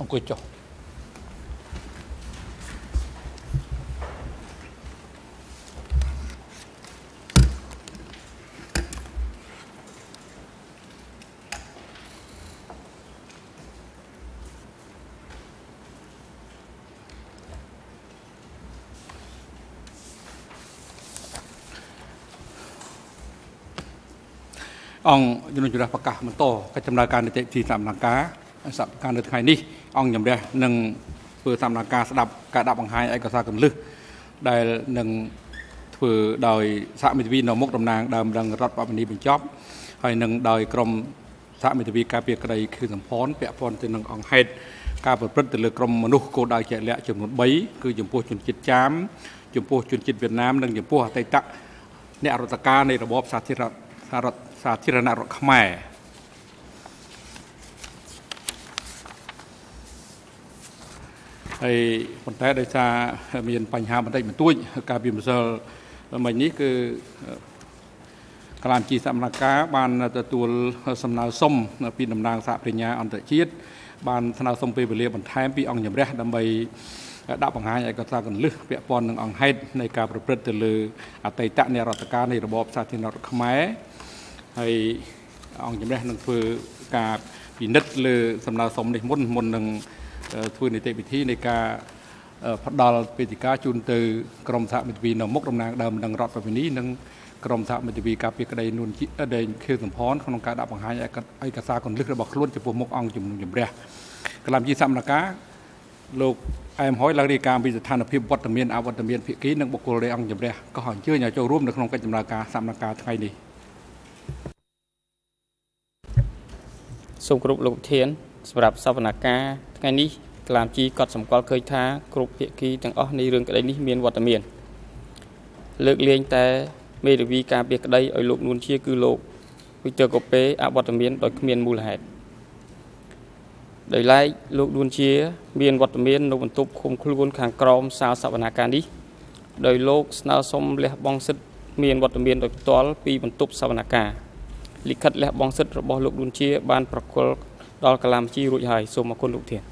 អង្គុយចុះអង្គជំនុំជម្រះប្រកាសបន្តកិច្ចដំណើរការនីតិវិធីសកម្មការ សកម្មនៅថ្ងៃនេះអង្គជំរះនឹងធ្វើសកម្មការស្ដាប់ការដាក់បង្ហាញឯកសារកੰលឹះដែលនឹងធ្វើដោយសហមិត្តវីនៅមុខតំណាងដើមរងរដ្ឋបវនីបញ្ចប់ហើយនឹងដោយក្រមសហមិត្តវីការពារក្តីគឺសម្ផនពាក់ព័ន្ធទៅនឹងអង្គហេតុការប្រព្រឹត្តទៅលើក្រុមមនុស្សគោលដៅជាក់លាក់ចំនួន3គឺចំពោះជនជាតិចាមចំពោះជនជាតិវៀតណាមនិងចំពោះអតីតអ្នករដ្ឋការនៃរបបសាធារណរដ្ឋសាធារណរដ្ឋខ្មែរ ហើយប៉ុន្តែដោយសារមានបញ្ហាបន្តិចបន្តួចការពីម្សិលមិញនេះគឺកលាមជីសមនការបានទទួលសំណើសុំពីតំណាងសហប្រញ្ញាអន្តរជាតិបានស្នើសុំពេលវេលាបន្ថែមពីអង្គជំរះដើម្បីដាក់បង្ហាញឯកសារកន្លឹះពាក់ព័ន្ធនឹងអង្គហេតុនៃការប្រព្រឹត្តទៅលើអតីតអ្នករដ្ឋការនៃរបបសាធារណរដ្ឋខ្មែរហើយអង្គជំរះនឹងធ្វើការពិនិត្យលើសំណើសុំនេះមុនមុននឹង ធ្វើនីតិវិធីនៃការផ្ដល់ពេតិកាជូនទៅក្រមសហមិត្តវីនៅមុខតំណាងដើមនឹងរដ្ឋប្រវិនីនិងក្រមសហមិត្តវីការពារក្តីនួនដែលខៀវសំផនក្នុងការដាក់បង្ហាញឯកសារកន្លឹះរបស់ខ្លួនចំពោះមុខអង្គជំនុំជម្រះកលាមជីសមនការលោកអែមហយឡើងរាយការណ៍ពីស្ថានភាពវត្តមានអវត្តមានភាគីនិងបុគ្គលនៃអង្គជំរះក៏អញ្ជើញឲ្យចូលរួមនៅក្នុងកិច្ចដំណើរការសមនការថ្ងៃនេះសូមគោរពលោកប្រធាន សម្រាប់សវនកម្មថ្ងៃនេះក្លាមជីក៏សម្គាល់ឃើញថាគ្រប់ភាគីទាំងអស់នៃរឿងក្តីនេះមានវត្តមានលើកលែងតែមេធាវីការពារក្តីឲ្យលោកនួនជាគឺលោកវិទើកូពេអវត្តមានដោយគ្មានមូលហេតុដោយឡែកលោកនួនជា មានវត្តមាននៅបន្ទប់ឃុំខ្លួនខាងក្រោមសាលសវនកម្មនេះដោយលោកស្នើសុំលះបង់សិទ្ធិមានវត្តមានដោយផ្ទាល់ពីបន្ទប់សវនកម្មលិខិតលះបង់សិទ្ធិរបស់លោកឌុនជា បានប្រគល់ ដល់កាឡាមជីរួចហើយសូមអរគុណលោកធាន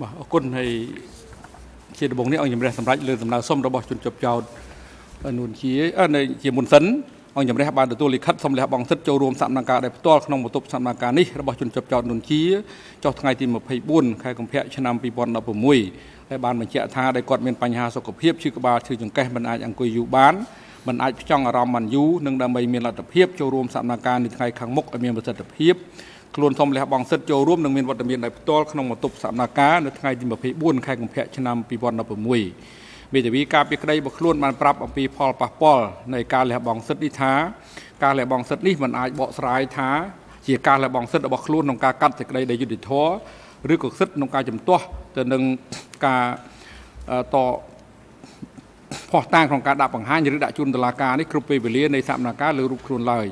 បាទអរគុណហើយជាដំបងនេះអង្គជំរះសម្រាប់លើដំណើរសុំរបស់ជនជាប់ចោតនួនជានៅជាមុនសិន អង្គជំរះបានទទួលលិខិតសំលះបងសិទ្ធចូលរួមសកម្មភាពដែលផ្ទាល់ក្នុងបន្ទប់សកម្មភាពនេះរបស់ជនជាប់ចោតនួនជាចុះថ្ងៃទី24ខែកុម្ភៈឆ្នាំ2016ហើយបានបញ្ជាក់ថាដែលគាត់មានបញ្ហាសុខភាពឈឺក្បាលឈឺចង្កេះមិនអាចអង្គុយយូរបានមិនអាចផ្ចង់អារម្មណ៍បានយូរនិងដើម្បីមានលទ្ធភាពចូលរួមសកម្មភាពនៅថ្ងៃខាងមុខឲ្យមានប្រសិទ្ធភាពខ្លួនសូមលះបង់សិទ្ធចូលរួមនិងមានវត្តមានដោយផ្ទាល់ក្នុងបន្ទប់សកម្មភាពនៅថ្ងៃទី24ខែកុម្ភៈឆ្នាំ2016 មេធាវីការពីក្តីរបស់ខ្លួនបានប្រាប់អំពីផលប៉ះពាល់នៃការលះបង់សិទ្ធិនេះថាការលះបង់សិទ្ធិនេះមិនអាចបកស្រាយថាជាការលះបង់សិទ្ធិរបស់ខ្លួនក្នុងការកាត់សេចក្តីដែលយុត្តិធម៌ឬក៏សិទ្ធិក្នុងការជំទាស់ទៅនឹងការតផោះតាំងក្នុងការដាក់បង្ហាញឬដាក់ជូនតុលាការនេះគ្រប់ពេលវេលានៃសមនការលើរូបខ្លួនឡើយ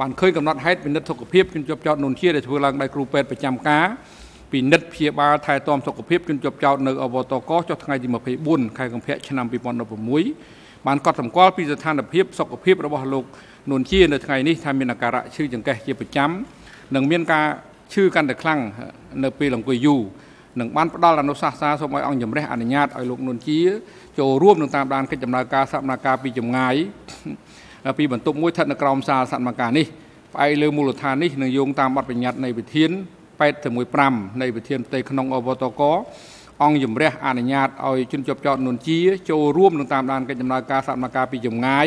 បានឃើញកំណត់ហេតុវិនិច្ឆ័យសុខភាពជំជាប់ចោតនុនជាដែលធ្វើឡើងដោយគ្រូពេទ្យប្រចាំការ ពិនិត្យព្យាបាលថែទាំសុខភាពជនជាប់ចោតនៅអវតកចុះថ្ងៃទី24ខែកុម្ភៈឆ្នាំ2016បានកត់សម្គាល់ពីស្ថានភាពសុខភាពរបស់លោកនួនជានៅថ្ងៃនេះថាមានអាការៈឈឺចង្កេះជាប្រចាំនិងមានការឈឺកាន់តែខ្លាំងនៅពេលអង្គុយយូរនឹងបានផ្ដល់អនុសាសន៍សូមឲ្យអង្គជំរះអនុញ្ញាតឲ្យលោកនួនជាចូលរួមនឹងតាមដានកិច្ចដំណើរការសកម្មភាពពីចម្ងាយពីបន្ទប់មួយស្ថិតនៅក្រោមសាលសកម្មភាពនេះផ្អែកលើមូលដ្ឋាននេះនឹងយោងតាមបទបញ្ញត្តិនៃវិធាន 8.15នៃវិធានផ្ទៃក្នុងអវតកអង្គជំរះអនុញ្ញាតឲ្យជនជាប់ចោតនួនជាចូលរួមនឹងតាមដានកិច្ចដំណើរការសកម្មភាពពីចម្ងាយ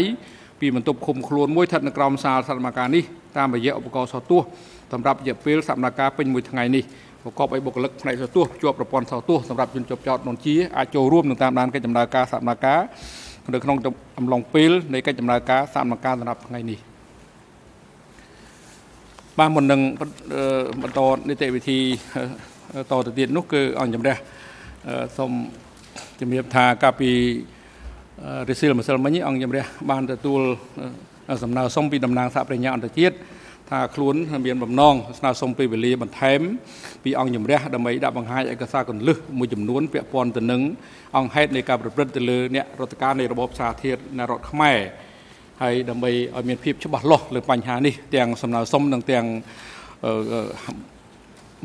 ពីបន្ទប់ឃុំខ្លួនមួយស្ថិតនៅក្រោមសាលសកម្មភាពនេះតាមរយៈឧបករណ៍សោទស្សន៍សម្រាប់រយៈពេលសកម្មភាពពេញមួយថ្ងៃនេះប្រកបដោយបុគ្គលិកផ្នែកសោទស្សន៍ជាប់ប្រព័ន្ធសោទស្សន៍សម្រាប់ជនជាប់ចោតនួនជាអាចចូលរួមនឹងតាមដានកិច្ចដំណើរការសកម្មភាពនៅក្នុងអំឡុងពេលនៃកិច្ចដំណើរការសកម្មភាពសម្រាប់ថ្ងៃនេះ។ បាទមុននឹងបន្តនីតិវិធីតទៅទៀតនោះគឺអង្គជំរះសូមជំរាបថាកាលពីរិសិលម្សិលមិញអង្គជំរះបានទទួលសំណើសុំពីតំណាងសហប្រញ្ញាអន្តរជាតិថាខ្លួនមានបំណងស្នើសុំពេលវេលាបន្ថែមពីអង្គជំរះដើម្បីដាក់បង្ហាញឯកសារកន្លឹះមួយចំនួនពាក់ព័ន្ធទៅនឹងអង្គហេតុនៃការប្រព្រឹត្តទៅលើអ្នករដ្ឋការនៃរបបសាធារណរដ្ឋខ្មែរ ហើយដើម្បីឲ្យមានភាពច្បាស់លាស់លើបញ្ហានេះទាំងសំណើសុំនិងទាំង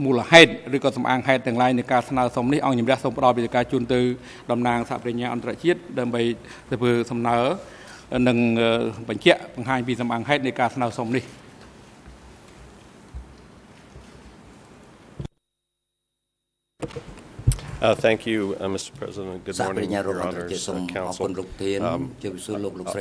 មូលហេតុឬក៏សំអាងហេតុទាំងឡាយនៃការស្នើសុំនេះអង្គជំរះសូមផ្ដល់វិធានការជូនទៅតំណាងសហប្រញ្ញាអន្តរជាតិដើម្បីទៅធ្វើសំណើនិងបញ្ជាក់បង្ហាញពីសំអាងហេតុនៃការស្នើសុំនេះ Uh, thank you, uh, Mr. President. Good morning, Your Honors, uh, Council. Um,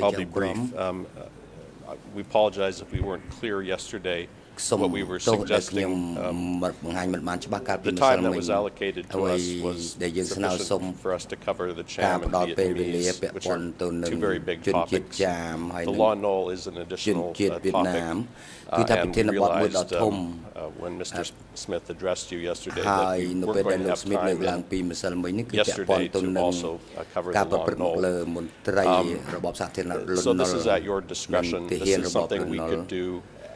I'll be brief. Um, uh, we apologize if we weren't clear yesterday what we were suggesting. Um, the time that was allocated to us was sufficient for us to cover the CHAM and Vietnamese, which are two very big topics. The law null is an additional uh, topic. គឺថាប្រធានបទមួយដ៏ធំ when Mr Smith addressed you yesterday ហើយនៅពេលដែលលោក Smith លើកឡើងពីម្សិលមិញនេះគឺពាក់ព័ន្ធទៅនឹងការប្រព្រឹត្តមកលើមន្ត្រីរបបសាធារណរដ្ឋ So this is at your discretion this is something we could do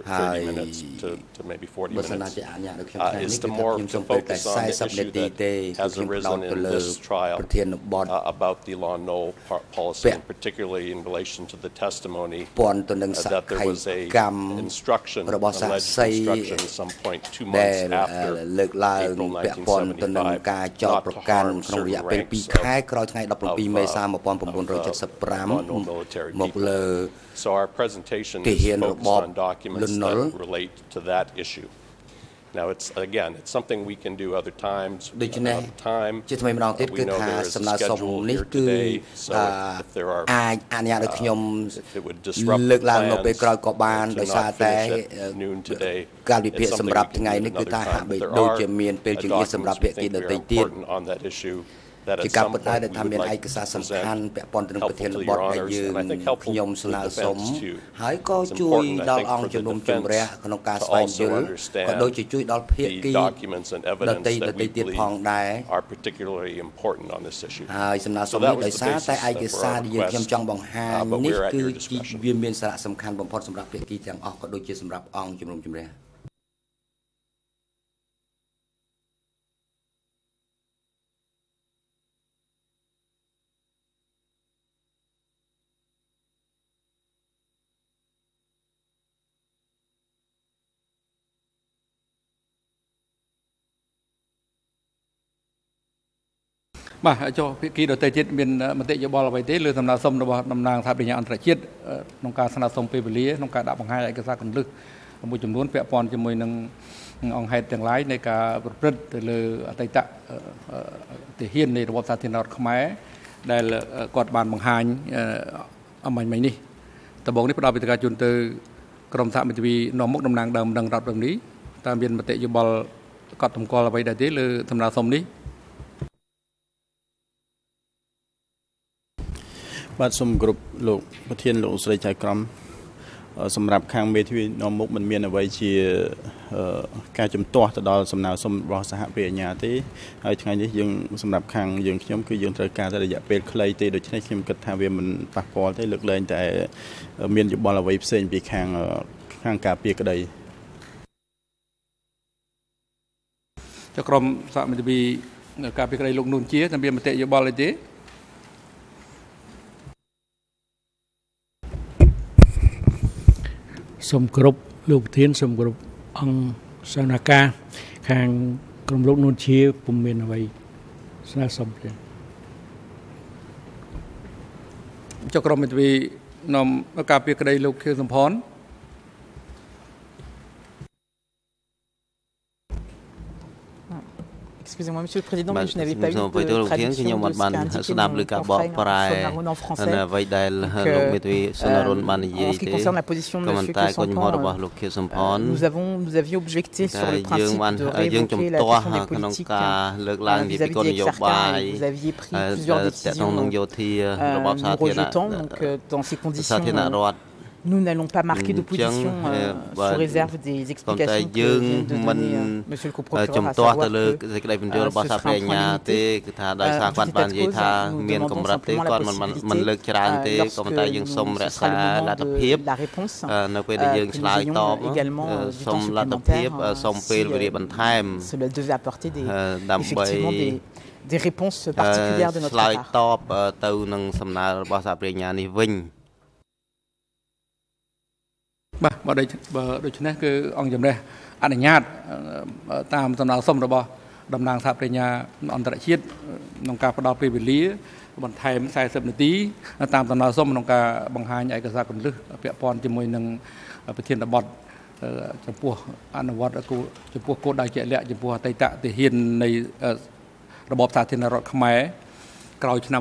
30 minutes to, to maybe 40 minutes uh, is to more to focus on the issue that has arisen in this trial uh, about the law no policy, and particularly in relation to the testimony that there was a instruction, alleged instruction at some point two months after April 1975ការចោទប្រកាន់ក្នុងរយៈពេល2ខែក្រោយថ្ងៃ17មេសា1975មកលើ So our presentation is focused on documents that relate to that issue. Now it's again it's something we can do other times ដូច្នេះជាថ្មីម្ដងទៀតគឺថាសំណើសុំនេះគឺអាចអនុញ្ញាតឲ្យខ្ញុំលើកឡើងនៅពេលក្រោយក៏បានដោយសារតែកាលវិភាគសម្រាប់ថ្ងៃនេះគឺថាហាក់បីដូចជាមានពេលជាងសម្រាប់ភាគីដទៃទៀត ជាការពិតហើយដែលថាមានឯកសារសំខាន់ពាក់ព័ន្ធទៅនឹងប្រធានបទដែលយើងខ្ញុំស្នើសុំហើយក៏ជួយដល់អង្គជំនុំជម្រះក្នុងការស្វែងយល់ក៏ដូចជាជួយដល់ភាគីដទៃដទៃទៀតផងដែរហើយសំណើសុំនេះដោយសារតែឯកសារដែលយើងខ្ញុំចង់បង្ហាញនេះគឺវាមានសារៈសំខាន់បំផុតសម្រាប់ភាគីទាំងអស់ក៏ដូចជាសម្រាប់អង្គជំនុំជម្រះ បាទចុះភាគីដទៃទៀតមានមតិយោបល់អ្វីទេលើសំណើសុំរបស់តំណាងថាបញ្ញាអន្តរជាតិក្នុងការស្នើសុំពេលវេលាក្នុងការដាក់បង្ហាញឯកសារកន្លឹះមួយចំនួនពាក់ព័ន្ធជាមួយនឹងអង្គហេតុទាំងឡាយនៃការប្រព្រឹត្តទៅលើអតីតទាហាននៃរបបសាធារណរដ្ឋខ្មែរដែលគាត់បានបង្ហាញអមាញ់មិញនេះដំបងនេះផ្ដល់វិធានការជូនទៅក្រមសហមិត្តវីនាំមុខតំណាងដើមដឹងរដ្ឋរំនេះតើមានមតិយោបល់កត់សម្គាល់អ្វីដែរទេលើសំណើសុំនេះ បាទសូមគោរពលោកប្រធានលោកស្រីចៅក្រមសម្រាប់ខាងមេធាវីនាំមុខមិនមានអ្វីជាការជំទាស់ទៅដល់សំណើសុំរបស់សហពាអាញាទេហើយថ្ងៃនេះយើងសម្រាប់ខាងយើងខ្ញុំគឺយើងត្រូវការតែរយៈពេលខ្លីទេដូច្នេះខ្ញុំគិតថាវាមិនប៉ះពាល់ទេលើកលែងតែ មានយោបល់អ្វីផ្សេងពីខាងខាងការពារក្តីចក្រមសហមិត្តវីការពារក្តីលោកនួនជាតែមានមតិយោបល់អីទេ សូមគោរពលោកប្រធានសូមគោរពអង្គសនាការខាងក្រុមលោកនួនជាពុំមានអ្វីស្នើសុំទេចុះក្រុមមេធាវីនាំការពីក្តីលោកខៀវសំផន Excusez-moi, Monsieur le Président, mais je n'avais pas eu de traduction de ce qu'a indiqué mon confrère en français. Donc, en ce qui concerne la position de M. Kessampan, nous, avons, nous avions objecté sur le principe de réévoquer la question des politiques vis-à-vis des Sarkar et vous aviez pris plusieurs décisions nous rejetant. Donc, dans ces conditions, nous n'allons pas marquer d'opposition euh, sous réserve des explications que vient de donner euh, Monsieur le co-procureur à savoir que euh, ce sera en limité. Nous demandons simplement la possibilité lorsque le moment de la réponse que nous ayons également du temps supplémentaire si cela devait apporter des, effectivement des, des réponses particulières de notre part. បាទបើដូចបើដូច្នេះគឺអង្គជំរះអនុញ្ញាតតាមសំណើសុំរបស់តំណាងសហប្រញ្ញាអន្តរជាតិក្នុងការផ្ដល់ពេលវេលាបន្ថែម40នាទីតាមដំណើរសុំក្នុងការបង្ហាញឯកសារកន្លឹះពាក់ព័ន្ធជាមួយនឹងប្រធានបទចំពោះអនុវត្តចំពោះគោលដៅជាក់លាក់ចំពោះអតីតទាហាននៃរបបសាធារណរដ្ឋខ្មែរក្រោយឆ្នាំ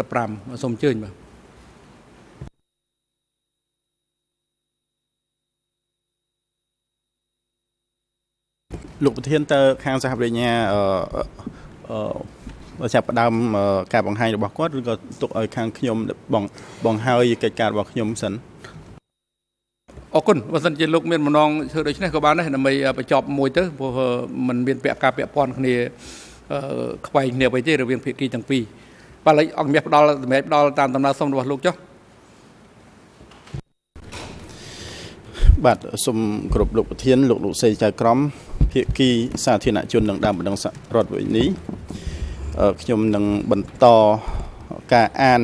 1975សូមអញ្ជើញបាទ លោកប្រធានតើខាងសហប្រញ្ញាអឺចាប់ផ្ដើមការបង្ហាញរបស់គាត់ឬក៏ទុកឲ្យខាងខ្ញុំបងបងហើយកិច្ចការរបស់ខ្ញុំសិនអរគុណបើសិនជាលោកមានបំណងធ្វើដូច្នេះក៏បានដែរដើម្បីបញ្ចប់មួយទៅព្រោះมันមានពាក់ការពាក់ព័ន្ធគ្នាខ្វែងគ្នាអ្វីទេរវាងភាគីទាំងពីរបាទឡើយអង្គមាសផ្ដល់សម្រាប់ផ្ដល់តាមដំណើរសុំរបស់លោកចុះបាទសូមគោរពលោកប្រធានលោកលោកសេចៅក្រម ភាគីសាធារណជននឹងដើមបណ្ដឹងរដ្ឋវិនីខ្ញុំនឹងបន្តការអាន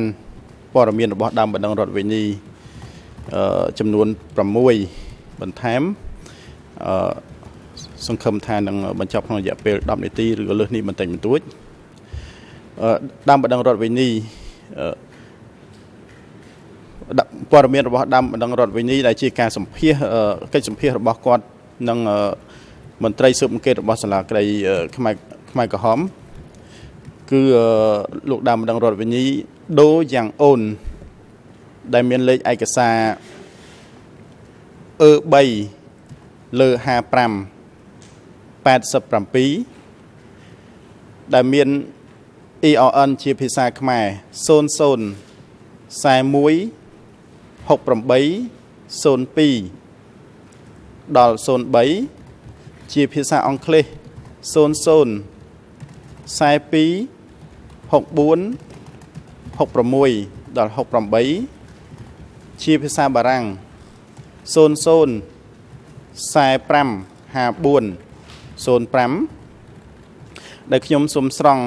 ព័ត៌មានរបស់ដើមបណ្ដឹងរដ្ឋវិនីចំនួន6បន្ថែមសង្ឃឹមថានឹងបញ្ចប់ក្នុងរយៈពេល10នាទីឬក៏លើសនេះបន្តិចបន្តួចដើមបណ្ដឹងរដ្ឋវិនីព័ត៌មានរបស់ដើមបណ្ដឹងរដ្ឋវិនីដែលជាការសម្ភាសកិច្ចសម្ភាសរបស់គាត់នឹង មន្ត្រីស៊ើបអង្កេតរបស់សាលាក្តីខ្មែរខ្មែរក្រហមគឺលោកដើមម្ដងរដ្ឋវិនីដូយ៉ាងអូន ដែលមានលេខឯកសារអឺ3លើ55 87ដែលមាន ERN ជាភាសាខ្មែរ00 41 68 02ដល់03 ជាភាសាអង់គ្លេស00 42 64 66ដល់68ជាភាសាបារាំង00 45 54 05ដែលខ្ញុំសូមស្រង់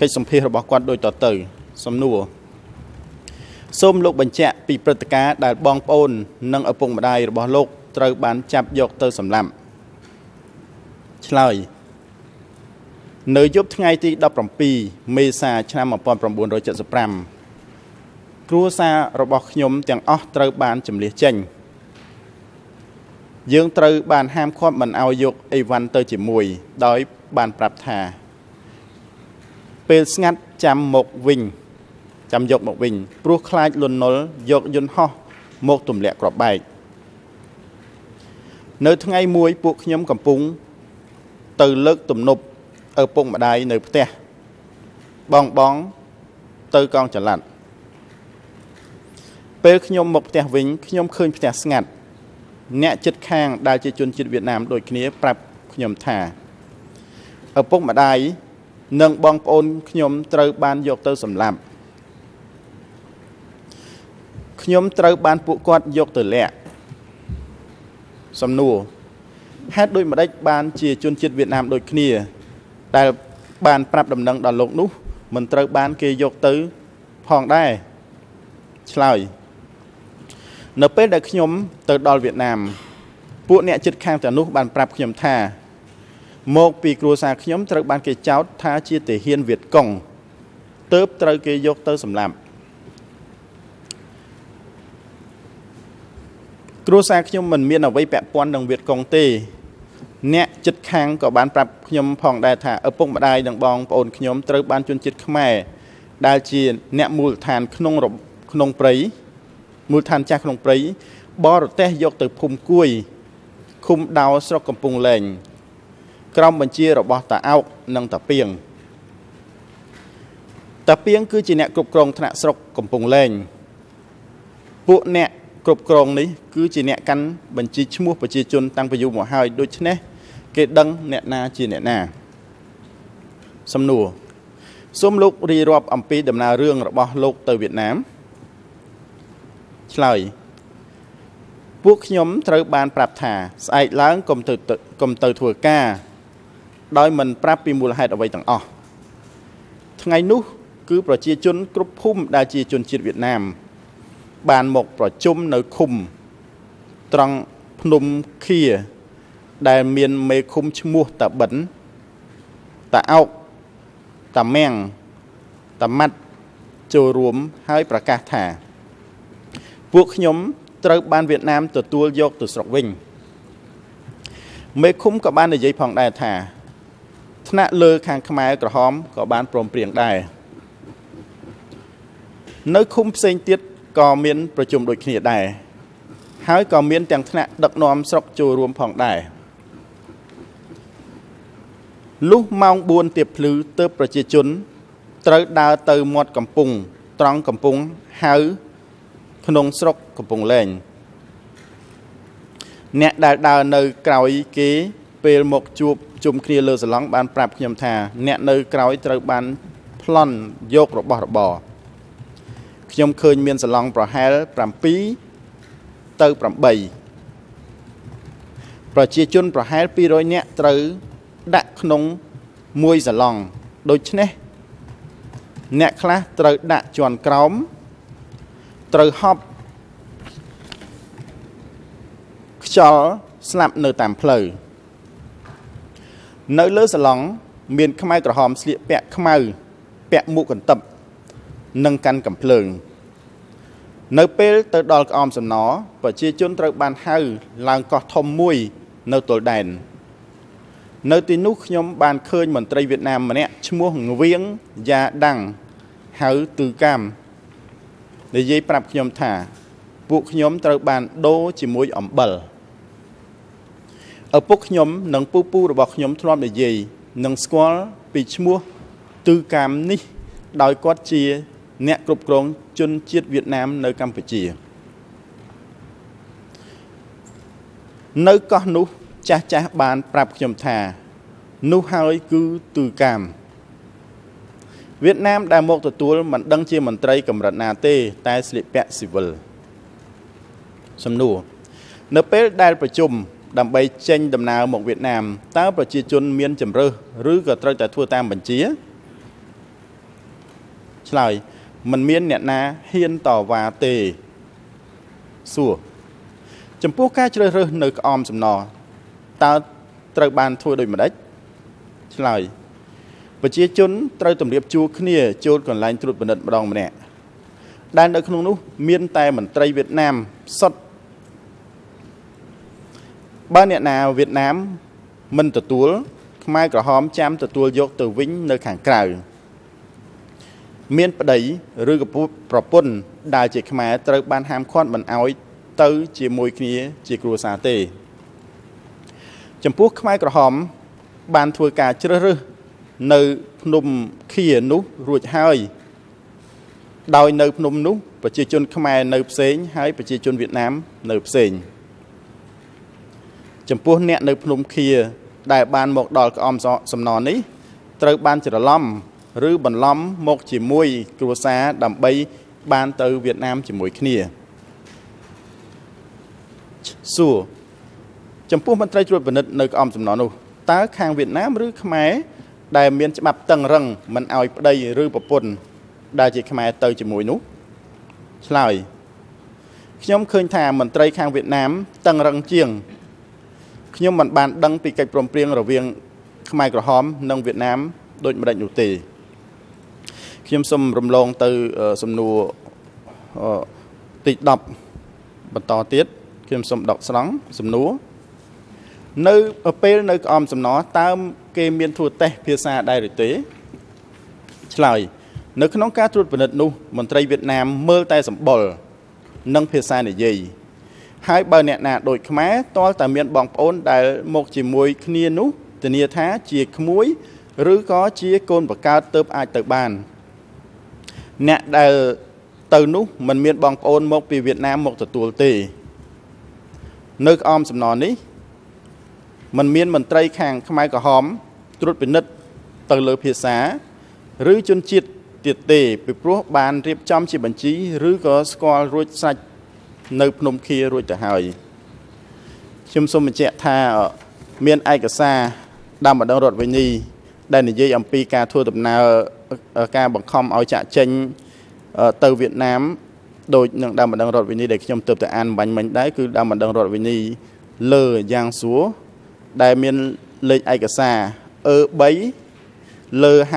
កិច្ចសម្ភាសរបស់គាត់ដូចតទៅ សំណួរសូមលោកបញ្ជាក់ពីព្រឹត្តិការណ៍ដែលបងប្អូន និងឪពុកម្ដាយរបស់លោក ត្រូវបានចាប់យកទៅសម្លាប់ឆ្លើយនៅយប់ថ្ងៃទី17មេសាឆ្នាំ1975គ្រួសាររបស់ខ្ញុំទាំងអស់ត្រូវបានចម្លៀសចេញយើងត្រូវបានហាមឃាត់មិនឲ្យយកអីវ៉ាន់ទៅជាមួយ ដោយបានប្រាប់ថា ពេលស្ងាត់ចាំមកវិញចាំយកមកវិញព្រោះខ្លាចលន់នល់យកយន្តហោះមកទម្លាក់ក្របបែក នៅថ្ងៃមួយពួកខ្ញុំកំពុង ទៅលើកទំនប់ឪពុកម្ដាយនៅផ្ទះបងបងទៅកងចល័តពេលខ្ញុំមកផ្ទះវិញខ្ញុំឃើញផ្ទះស្ងាត់អ្នកចិត្តខាងដែលជាជនជាតិវៀតណាមដូចគ្នា ប្រាប់ខ្ញុំថាឪពុកម្ដាយនិងបងប្អូនខ្ញុំត្រូវបានយកទៅសម្លាប់ខ្ញុំត្រូវបានពួកគាត់យកទៅលាក់ សំណួរហេតុដូចម្ដេចបានជាជនជាតិវៀតណាមដូចគ្នា ដែលបានប្រាប់ដំណឹងដល់លោកនោះមិនត្រូវបានគេយកទៅផងដែរឆ្លើយនៅពេលដែលខ្ញុំទៅដល់វៀតណាម ពួកអ្នកចិត្តខាងទាំងនោះបានប្រាប់ខ្ញុំថាមកពីគ្រួសារខ្ញុំត្រូវបានគេចោទថាជាទាហានវៀតកុងទើបត្រូវគេយកទៅសម្លាប់ គ្រួសារខ្ញុំមិនមានអ្វីពាក់ព័ន្ធនឹងវៀតកុងទេអ្នកចិត្តខាងក៏បានប្រាប់ខ្ញុំផងដែរថាឪពុកម្ដាយនិងបងប្អូនខ្ញុំត្រូវបានជនជាតិខ្មែរដែលជាអ្នកមូលដ្ឋានក្នុងក្នុងព្រៃមូលដ្ឋានចាស់ក្នុងព្រៃបរទេសយកទៅភូមិគួយឃុំដោស្រុកកំពង់លែងក្រមបញ្ជារបស់តាអោកនិងតាពីងតាពីងគឺជាអ្នកគ្រប់គ្រងថ្នាក់ស្រុកកំពង់លែងពួកអ្នក គ្រប់គ្រងនេះគឺជាអ្នកកាន់បញ្ជីឈ្មោះប្រជាជនតាំងពីយូរមកហើយដូច្នេះគេដឹងអ្នកណាជាអ្នកណាសំណួរសូមលោករៀបរាប់អំពីដំណើររឿងរបស់លោកទៅវៀតណាមឆ្លើយពួកខ្ញុំត្រូវបានប្រាប់ថាស្អែកឡើងកុំទៅកុំទៅធ្វើការ ដោយមិនប្រាប់ពីមូលហេតុអ្វីទាំងអស់ថ្ងៃនោះ គឺប្រជាជនគ្រប់ភូមិដែលជាជនជាតិវៀតណាម បានមកប្រជុំនៅឃុំ ត្រង់ភ្នំខៀដែលមានមេឃុំឈ្មោះតាបិនតាអោកតាមាំងតាម៉ាត់ចូលរួមហើយប្រកាសថា ពួកខ្ញុំត្រូវបានវៀតណាមទទួលយកទៅស្រុកវិញមេឃុំក៏បាននិយាយផងដែរថាថ្នាក់លើខាងខ្មែរក្រហមក៏បានព្រមព្រៀងដែរនៅឃុំផ្សេងទៀត ក៏មានប្រជុំដូចគ្នាដែរហើយក៏មានទាំងថ្នាក់ដឹកនាំស្រុកចូលរួមផងដែរលុះម៉ោង4ទៀបភ្លឺទើបប្រជាជន ត្រូវដើរទៅមាត់កំពង់ត្រង់កំពង់ហៅក្នុងស្រុកកំពង់លែងអ្នកដែលដើរនៅក្រោយគេពេលមកជួបជុំគ្នាលើសាឡុងបានប្រាប់ខ្ញុំថា អ្នកនៅក្រោយត្រូវបានប្លន់យករបស់របរ ខ្ញុំឃើញមានសាឡុងប្រហែល7ទៅ8ប្រជាជនប្រហែល200នាក់ត្រូវដាក់ក្នុងមួយសាឡុងដូច្នេះអ្នកខ្លះត្រូវដាក់ជាន់ក្រោមត្រូវហប់ខ្យល់ស្លាប់នៅតាមផ្លូវនៅលើសាឡុងមាន ខ្មែរក្រហមស្លៀកពាក់ខ្មៅពាក់មួកកន្ទឹប និងកាន់កំភ្លើង នៅពេលទៅដល់ក្អមសំណប្រជាជនត្រូវបានហៅឡើងកោះធំមួយនៅទល់ដែននៅទីនោះខ្ញុំបានឃើញមន្ត្រីវៀតណាមម្នាក់ឈ្មោះងវៀងយ៉ាដាំងហៅទឺកាមនិយាយប្រាប់ខ្ញុំថា ពួកខ្ញុំត្រូវបានដូរជាមួយអំបិលឪពុកខ្ញុំនិងពូពូរបស់ខ្ញុំធ្លាប់និយាយនិងស្គាល់ពីឈ្មោះទឺកាមនេះ ដោយគាត់ជា អ្នកគ្រប់គ្រងជនជាតិវៀតណាមនៅកម្ពុជា នៅកោះនោះចាស់ចាស់បានប្រាប់ខ្ញុំថា នោះហើយគឺទឺកាមវៀតណាមដែលមកទទួលមិនដឹងជាមន្ត្រីកម្រិតណាទេ តែស្លៀកពាក់ស៊ីវិលសំណួរនៅពេលដែលប្រជុំដើម្បីចេញដំណើរមកវៀតណាមតើប្រជាជនមានជំរើសឬក៏ត្រូវតែធ្វើតាមបញ្ជាឆ្លើយ มันមានអ្នកណាហ៊ានតវ៉ាទេសួរចំពោះការជ្រើសរើសនៅក្អមសំណតើត្រូវបានធ្វើដូចម្ដេចឆ្លើយប្រជាជនត្រូវទម្រាបជួរគ្នាចូលកន្លែងត្រួតពិនិត្យម្ដងម្នាក់ដែលនៅក្នុងនោះមានតែមន្ត្រីវៀតណាមសុទ្ធបើអ្នកណាវៀតណាមមិនទទួលខ្មែរក្រហមចាំទទួលយកទៅវិញនៅខាងក្រៅ មានប្តីឬកពុប្រពន្ធដែលជាខ្មែរត្រូវបានហាមឃាត់មិនអោយទៅជាមួយគ្នាជាគ្រួសារទេ ចំពោះខ្មែរក្រហម បានធ្វើការជ្រើសរើសនៅភ្នំខៀនោះរួចហើយ ដោយនៅភ្នំនោះប្រជាជនខ្មែរនៅផ្សេងហើយប្រជាជនវៀតណាមនៅផ្សេងចំពោះអ្នកនៅភ្នំខៀដែលបានមកដល់ក្អមសំណននេះត្រូវបានច្រឡំ ឬបន្លំមកជាមួយគ្រួសារដើម្បីបានទៅវៀតណាមជាមួយគ្នាសួរចំពោះមន្ត្រីត្រួតពិនិត្យនៅក្អមសំណននោះតើខាងវៀតណាមឬខ្មែរដែលមានច្បាប់តឹងរឹងមិនឲ្យប្តីឬប្រពន្ធដែលជាខ្មែរទៅជាមួយនោះឆ្លើយខ្ញុំឃើញថាមន្ត្រីខាងវៀតណាមតឹងរឹងជាងខ្ញុំមិនបានដឹងពីកិច្ចព្រមព្រៀងរវាងខ្មែរក្រហមនិងវៀតណាមដូចម្ដេចនោះទេ ខ្ញុំសូមរំលងទៅសំណួរទី10បន្តទៀតខ្ញុំសូមដកស្រង់សំណួរនៅពេលនៅក្អមសំណតើគេមានធ្វើតេស្តភាសាដែរឬទេឆ្លើយនៅក្នុងការត្រួតពិនិត្យនោះមន្ត្រីវៀតណាមមើលតែសម្បុរនិងភាសានិយាយហើយបើអ្នកណាដូចខ្មែរតលតែមានបងប្អូនដែលមកជាមួយគ្នានោះធានាថាជាក្មួយ ឬក៏ជាកូនបកើតទៅអាចទៅបាន អ្នកដែលទៅនោះមិនមានបងប្អូនមកពីវៀតណាមមកទទួលទេ នៅក្អមសំណនេះมันមានមន្ត្រីខាងខ្មែរក្រហមត្រួតពិនិត្យទៅលើភាសា ឬជនជាតិទៀតទេពីព្រោះបានរៀបចំជាបញ្ជី ឬក៏ស្គាល់រួចសាច់នៅភ្នំខៀរួចទៅហើយខ្ញុំសូមបញ្ជាក់ថាមានឯកសារដើមម្ដងរដ្ឋវិនីដែលនិយាយអំពីការធ្វើដំណើរ ការបង្ខំឲ្យចាក់ចេញទៅវៀតណាមដោយនឹងដើមម្ដងរដ្ឋវិនីដែលខ្ញុំទើបតែអានបាញ់មិញដែរគឺដើមម្ដងរដ្ឋវិនីលើយ៉ាងសួរដែលមានលេខឯកសារអឺ3លើ56 26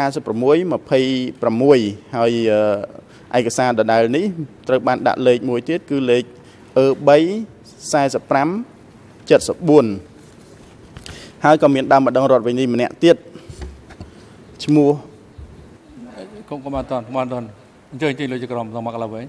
ហើយឯកសារដដែលនេះត្រូវបានដាក់លេខមួយទៀតគឺលេខអឺ3 45 74ហើយក៏មានដើមម្ដងរដ្ឋវិនីម្នាក់ទៀតឈ្មោះ កុំកុំអត់តន់មិនតន់អញ្ជើញជិះលើចក្រមមកឡើយវិញ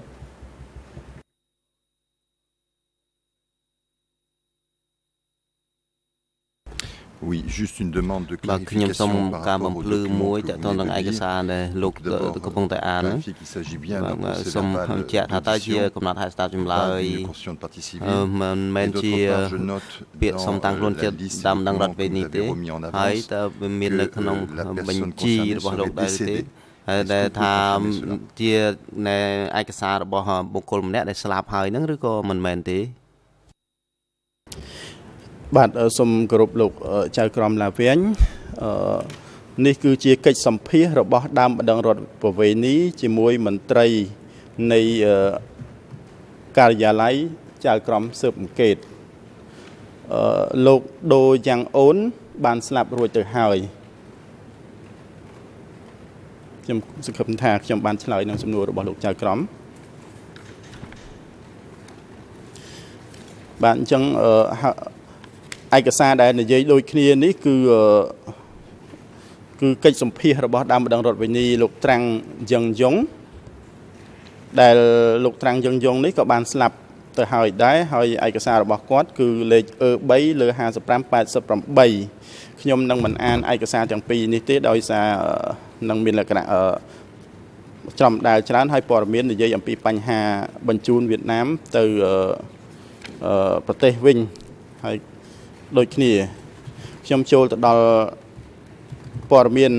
Oui, juste une demande de clarification par rapport au document que vous venez de lire. Donc d'abord, clarifier qu'il s'agit bien d'un procès verbal d'audition, pas d'une constitution de participer. Et d'autre part, je note dans la liste des documents que vous avez remis en avance que la personne concernée serait décédée. ដែលថាជាឯកសាររបស់បុគ្គលម្នាក់ដែលស្លាប់ហើយហ្នឹងឬក៏មិនមែនទេបាទសូមគោរពលោកចៅក្រមឡាវែងនេះគឺជាកិច្ចសម្ភាសរបស់ដើមបណ្ដឹងរដ្ឋប្រវេណីជាមួយមន្ត្រីនៃការិយាល័យចៅក្រមស៊ើបអង្កេតលោកដូយ៉ាងអូន បានស្លាប់រួចទៅហើយ ខ្ញុំសង្ឃឹមថាខ្ញុំបានឆ្លើយនឹងសំណួររបស់លោកចៅក្រមបាទអញ្ចឹងឯកសារដែលនិយាយដូចគ្នានេះគឺគឺកិច្ចសម្ភាសរបស់ដើមម្ដងរដ្ឋវិនីលោកត្រាំងយ៉ាងយ៉ងដែលលោកត្រាំងយ៉ាងយ៉ងនេះក៏បានស្លាប់ទៅហើយដែរហើយឯកសាររបស់គាត់គឺលេខ E3 លើ5588ខ្ញុំនឹងមិនអានឯកសារទាំងពីរនេះទេដោយសារ នឹងមានលក្ខណៈចំដែលច្រើនហើយព័ត៌មាននិយាយអំពីបញ្ហាបញ្ជូនវៀតណាមទៅប្រទេសវិញហើយដូចគ្នាខ្ញុំចូលទៅដល់ព័ត៌មាន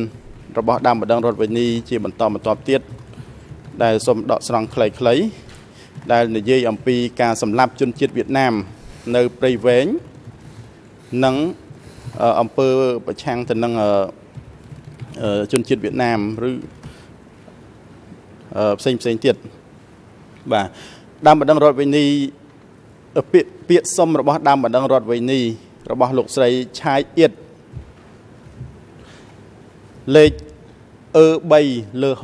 របស់ដើមម្ដងរដ្ឋវិនីជាបន្តបន្ទាប់ទៀតដែលសូមដកស្រង់ខ្លីៗដែលនិយាយអំពីការសម្លាប់ជនជាតិវៀតណាម នៅព្រៃវែងនិងអំពើប្រឆាំងទៅនឹង ជនជាតិវៀតណាមឬផ្សេងផ្សេងទៀតបាទដើមបណ្ដឹងរដ្ឋវិនីពាក្យពាក្យសុំរបស់ដើមបណ្ដឹងរដ្ឋវិនីរបស់លោកស្រីឆាយអៀតលេខអឺ3លើ60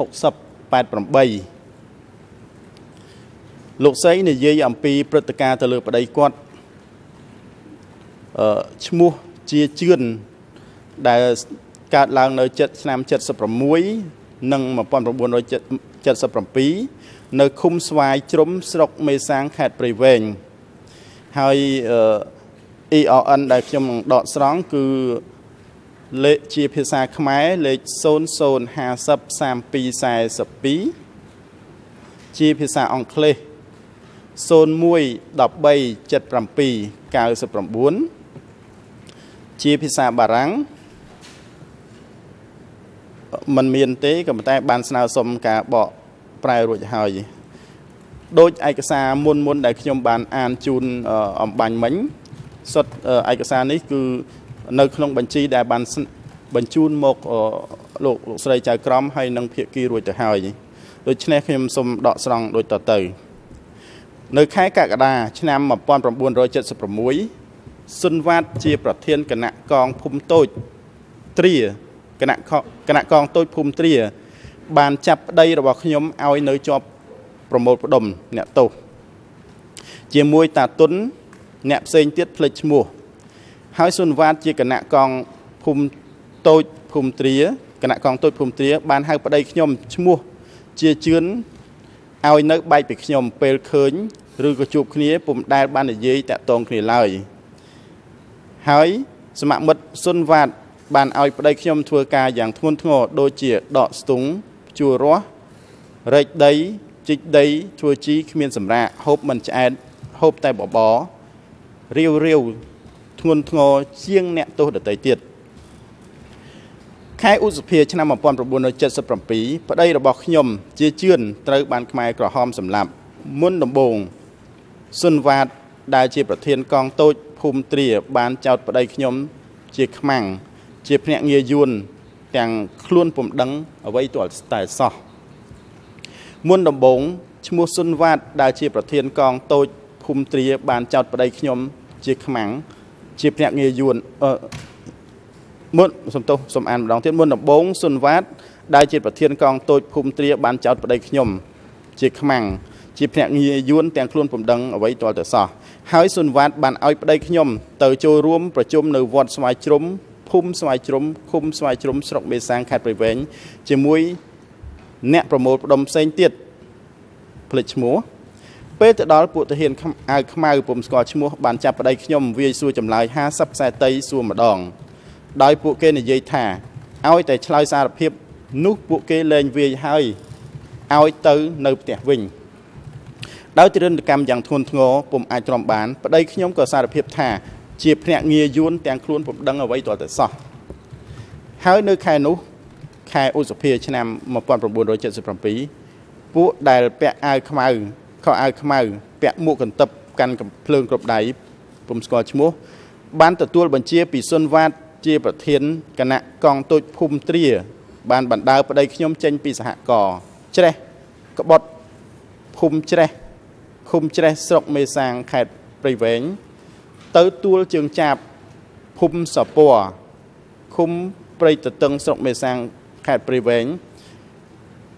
88លោកស្រីនិយាយអំពីព្រឹត្តិការណ៍ទៅលើប្តីគាត់អឺឈ្មោះជាជឿនដែល កើតឡើងនៅ7ឆ្នាំ76និង1977នៅឃុំស្វាយជ្រុំស្រុកមេសាងខេត្តព្រៃវែងហើយអឺ ERN ដែលខ្ញុំនឹងដកស្រង់គឺលេខជាភាសាខ្មែរលេខ00503242ជាភាសាអង់គ្លេស01137799ជាភាសាបារាំង มันមានទេក៏ប៉ុន្តែ បានស្នើសុំការបកប្រែរួចហើយដូចឯកសារមុនមុនដែលខ្ញុំបានអានជូនអំបញ្ញមិញសុទ្ធឯកសារនេះគឺនៅក្នុងបញ្ជីដែលបានបញ្ជូនមកលោកលោកស្រីចៅក្រមហើយនិងភាគីរួចទៅហើយដូច្នេះខ្ញុំសូមដកស្រង់ដូចតទៅ នៅខែកក្កដាឆ្នាំ1976សុនវ៉ាតជា ប្រធានគណៈកងភូមិតូច ត្រា គណៈគណៈកងតូចភូមិត្រា បានចាប់ប្តីរបស់ខ្ញុំឲ្យនៅជាប់ប្រមូលផ្ដុំអ្នកទោសជាមួយតាទុនអ្នកផ្សេងទៀតផ្លេចឈ្មោះហើយសុនវ៉ាតជាគណៈកងភូមិតូចភូមិត្រាគណៈកងតូចភូមិត្រា បានហៅប្តីខ្ញុំឈ្មោះជាជឿនឲ្យនៅបែកពីខ្ញុំពេលឃើញឬក៏ជួបគ្នាពុំដែលបាននិយាយតាក់ទងគ្នាឡើយហើយ សមាមិត្តសុនវ៉ាត បានឲ្យប្តីខ្ញុំធ្វើការយ៉ាងធ្ងន់ធ្ងរដូចជាដកស្ទង់ជួររស់រែកដីចជីកដីធ្វើជីគ្មានសម្រាកហូបមិនឆ្អែតហូបតែបបររាវរាវធ្ងន់ធ្ងរជាងអ្នកទោសដទៃទៀតខែឧសភាឆ្នាំ1977ប្តីរបស់ខ្ញុំ ជាជឿនត្រូវបានខ្មែរក្រហមសម្លាប់មុនដំបូងសុនវ៉ាតដែលជាប្រធានកងតូចភូមិទ្រាបានចោទប្តីខ្ញុំ ជាខ្មាំង ជាភ្នាក់ងារយួនទាំងខ្លួនពុំដឹងអ្វីទាល់តែសោះមុនដំបូងឈ្មោះសុនវ៉ាតដែលជាប្រធានកងតូចភូមិទ្រាបានចោទប្តីខ្ញុំជាខ្មាំងជាភ្នាក់ងារយួនអឺមុនសំទោសសំអានម្ដងទៀតមុនដំបូងសុនវ៉ាតដែលជាប្រធានកងតូចភូមិទ្រាបានចោទប្តីខ្ញុំជាខ្មាំងជាភ្នាក់ងារយួនទាំងខ្លួនពុំដឹងអ្វីទាល់តែសោះហើយសុនវ៉ាតបានឲ្យប្តីខ្ញុំទៅចូលរួមប្រជុំនៅវត្តស្វាយជ្រុំ ភូមិស្វាយជ្រុំឃុំស្វាយជ្រុំស្រុកមេសាងខេត្តព្រៃវែងជាមួយអ្នកប្រមូលផ្ដុំផ្សេងទៀតផ្លេចឈ្មោះពេលទៅដល់ពួកទាហានអាវខ្មៅពុំស្គាល់ឈ្មោះបានចាប់ប្តីខ្ញុំវាយសួរចម្លើយ50ខ្សែតីសួរម្ដងដោយពួកគេនិយាយថាឲ្យតែឆ្លើយសារភាព នោះពួកគេលែងវាយហើយឲ្យទៅនៅផ្ទះវិញដោយទិរិនកម្មយ៉ាងធ្ងន់ធ្ងរពុំអាចទ្រាំបានប្តីខ្ញុំក៏សារភាពថា ជាភ្នាក់ងារយួនទាំងខ្លួនពុំដឹងអ្វីទាល់តែសោះហើយនៅខែនោះខែឧសភាឆ្នាំ1977ពួកដែលពាក់អាវខ្មៅខោអាវខ្មៅពាក់មួកកន្ទប់កាន់កំភ្លើងគ្រប់ដៃពុំស្គាល់ឈ្មោះ បានទទួលបញ្ជាពីសុនវ៉ាតជាប្រធានគណៈកងទូចភូមិទ្រា បានបណ្ដើប្តីខ្ញុំចេញពីសហគរច្រេះក្បត់ភូមិច្រេះឃុំច្រេះស្រុកមេសាងខេត្តព្រៃវែង ទៅទួលជើងចាបភូមិសពរឃុំព្រៃតតឹងស្រុកមេសាងខេត្តព្រៃវែង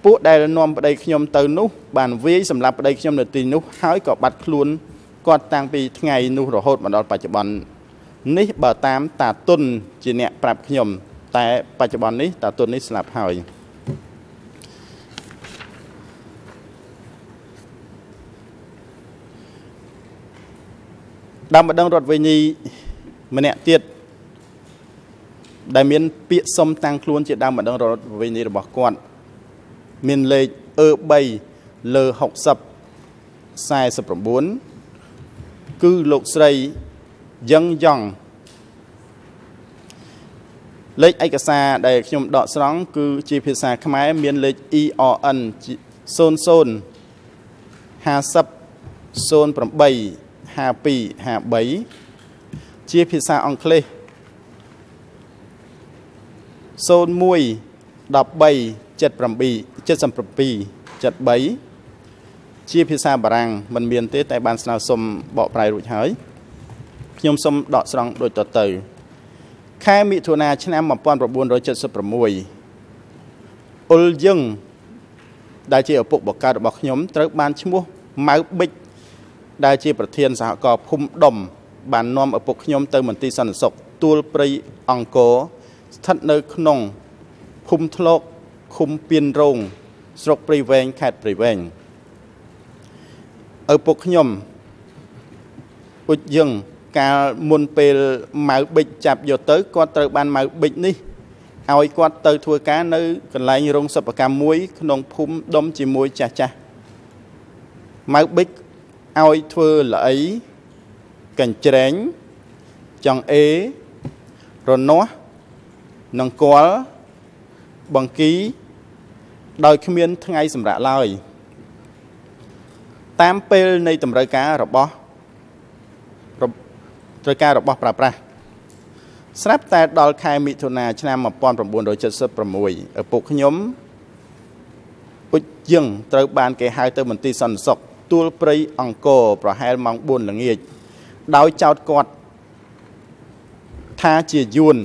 ពួកដែលនាំប្តីខ្ញុំទៅនោះ បានវាយសម្លាប់ប្តីខ្ញុំនៅទីនោះហើយក៏បាត់ខ្លួនគាត់តាំងពីថ្ងៃនោះរហូតមកដល់បច្ចុប្បន្ននេះបើតាមតាទុនជាអ្នកប្រាប់ខ្ញុំ តែបច្ចុប្បន្ននេះតាទុននេះស្លាប់ហើយ ដើមម្ដងរដ្ឋវិនីម្នាក់ទៀតដែលមាន ពាក្យសុំតាំងខ្លួនជាដើមម្ដងរដ្ឋវិនីរបស់គាត់មានលេខអឺ3លើ60 49គឺលោកស្រីយ៉ងយ៉ងលេខឯកសារដែលខ្ញុំដកស្រង់គឺជាភាសាខ្មែរមានលេខ ERN 00 50 08 52 53ជាភាសាអង់គ្លេស01 13 77 77 73ជាភាសាបារាំងមិនមានទេ តែបានស្នើសុំបកប្រែរួចហើយខ្ញុំសូមដកស្រង់ដូចតទៅខែមិថុនាឆ្នាំ1976អ៊ុលយឹងដែលជាឪពុកបកកើតរបស់ខ្ញុំត្រូវបានឈ្មោះម៉ៅប៊ិច ដែលជាប្រធានសហគមន៍ភូមិដុំបាននាំឪពុកខ្ញុំទៅមន្ទីរសន្តិសុខទួលព្រៃអង្គរស្ថិតនៅក្នុងភូមិធ្លោកឃុំពៀនរងស្រុកព្រៃវែងខេត្តព្រៃវែងឪពុកខ្ញុំឧច្ចយើងកាលមុនពេលម៉ៅប៊ិចចាប់យកទៅគាត់ត្រូវបានម៉ៅប៊ិចនេះឲ្យគាត់ទៅធ្វើការនៅកន្លែងរោងសិប្បកម្មមួយ ក្នុងភូមិដុំជាមួយចាស់ចាស់ម៉ៅប៊ិច ឲ្យធ្វើល្អីកញ្ច្រែងចង្អេរនាស់និងគល់បង្គី ដោយគ្មាន ថ្ងៃសម្រាប់ឡើយ តាមពេលនៃតម្រូវការរបស់ត្រូវការរបស់ប្រើប្រាស់ស្រាប់តែដល់ខែមិថុនាឆ្នាំ1976ឪពុកខ្ញុំឧច្ចយើងត្រូវបានគេហៅទៅមន្ទីរសន្តិសុខ ទួលព្រៃអង្គរប្រហែលម៉ោង4ល្ងាចដោយចោទគាត់ថាជាយួន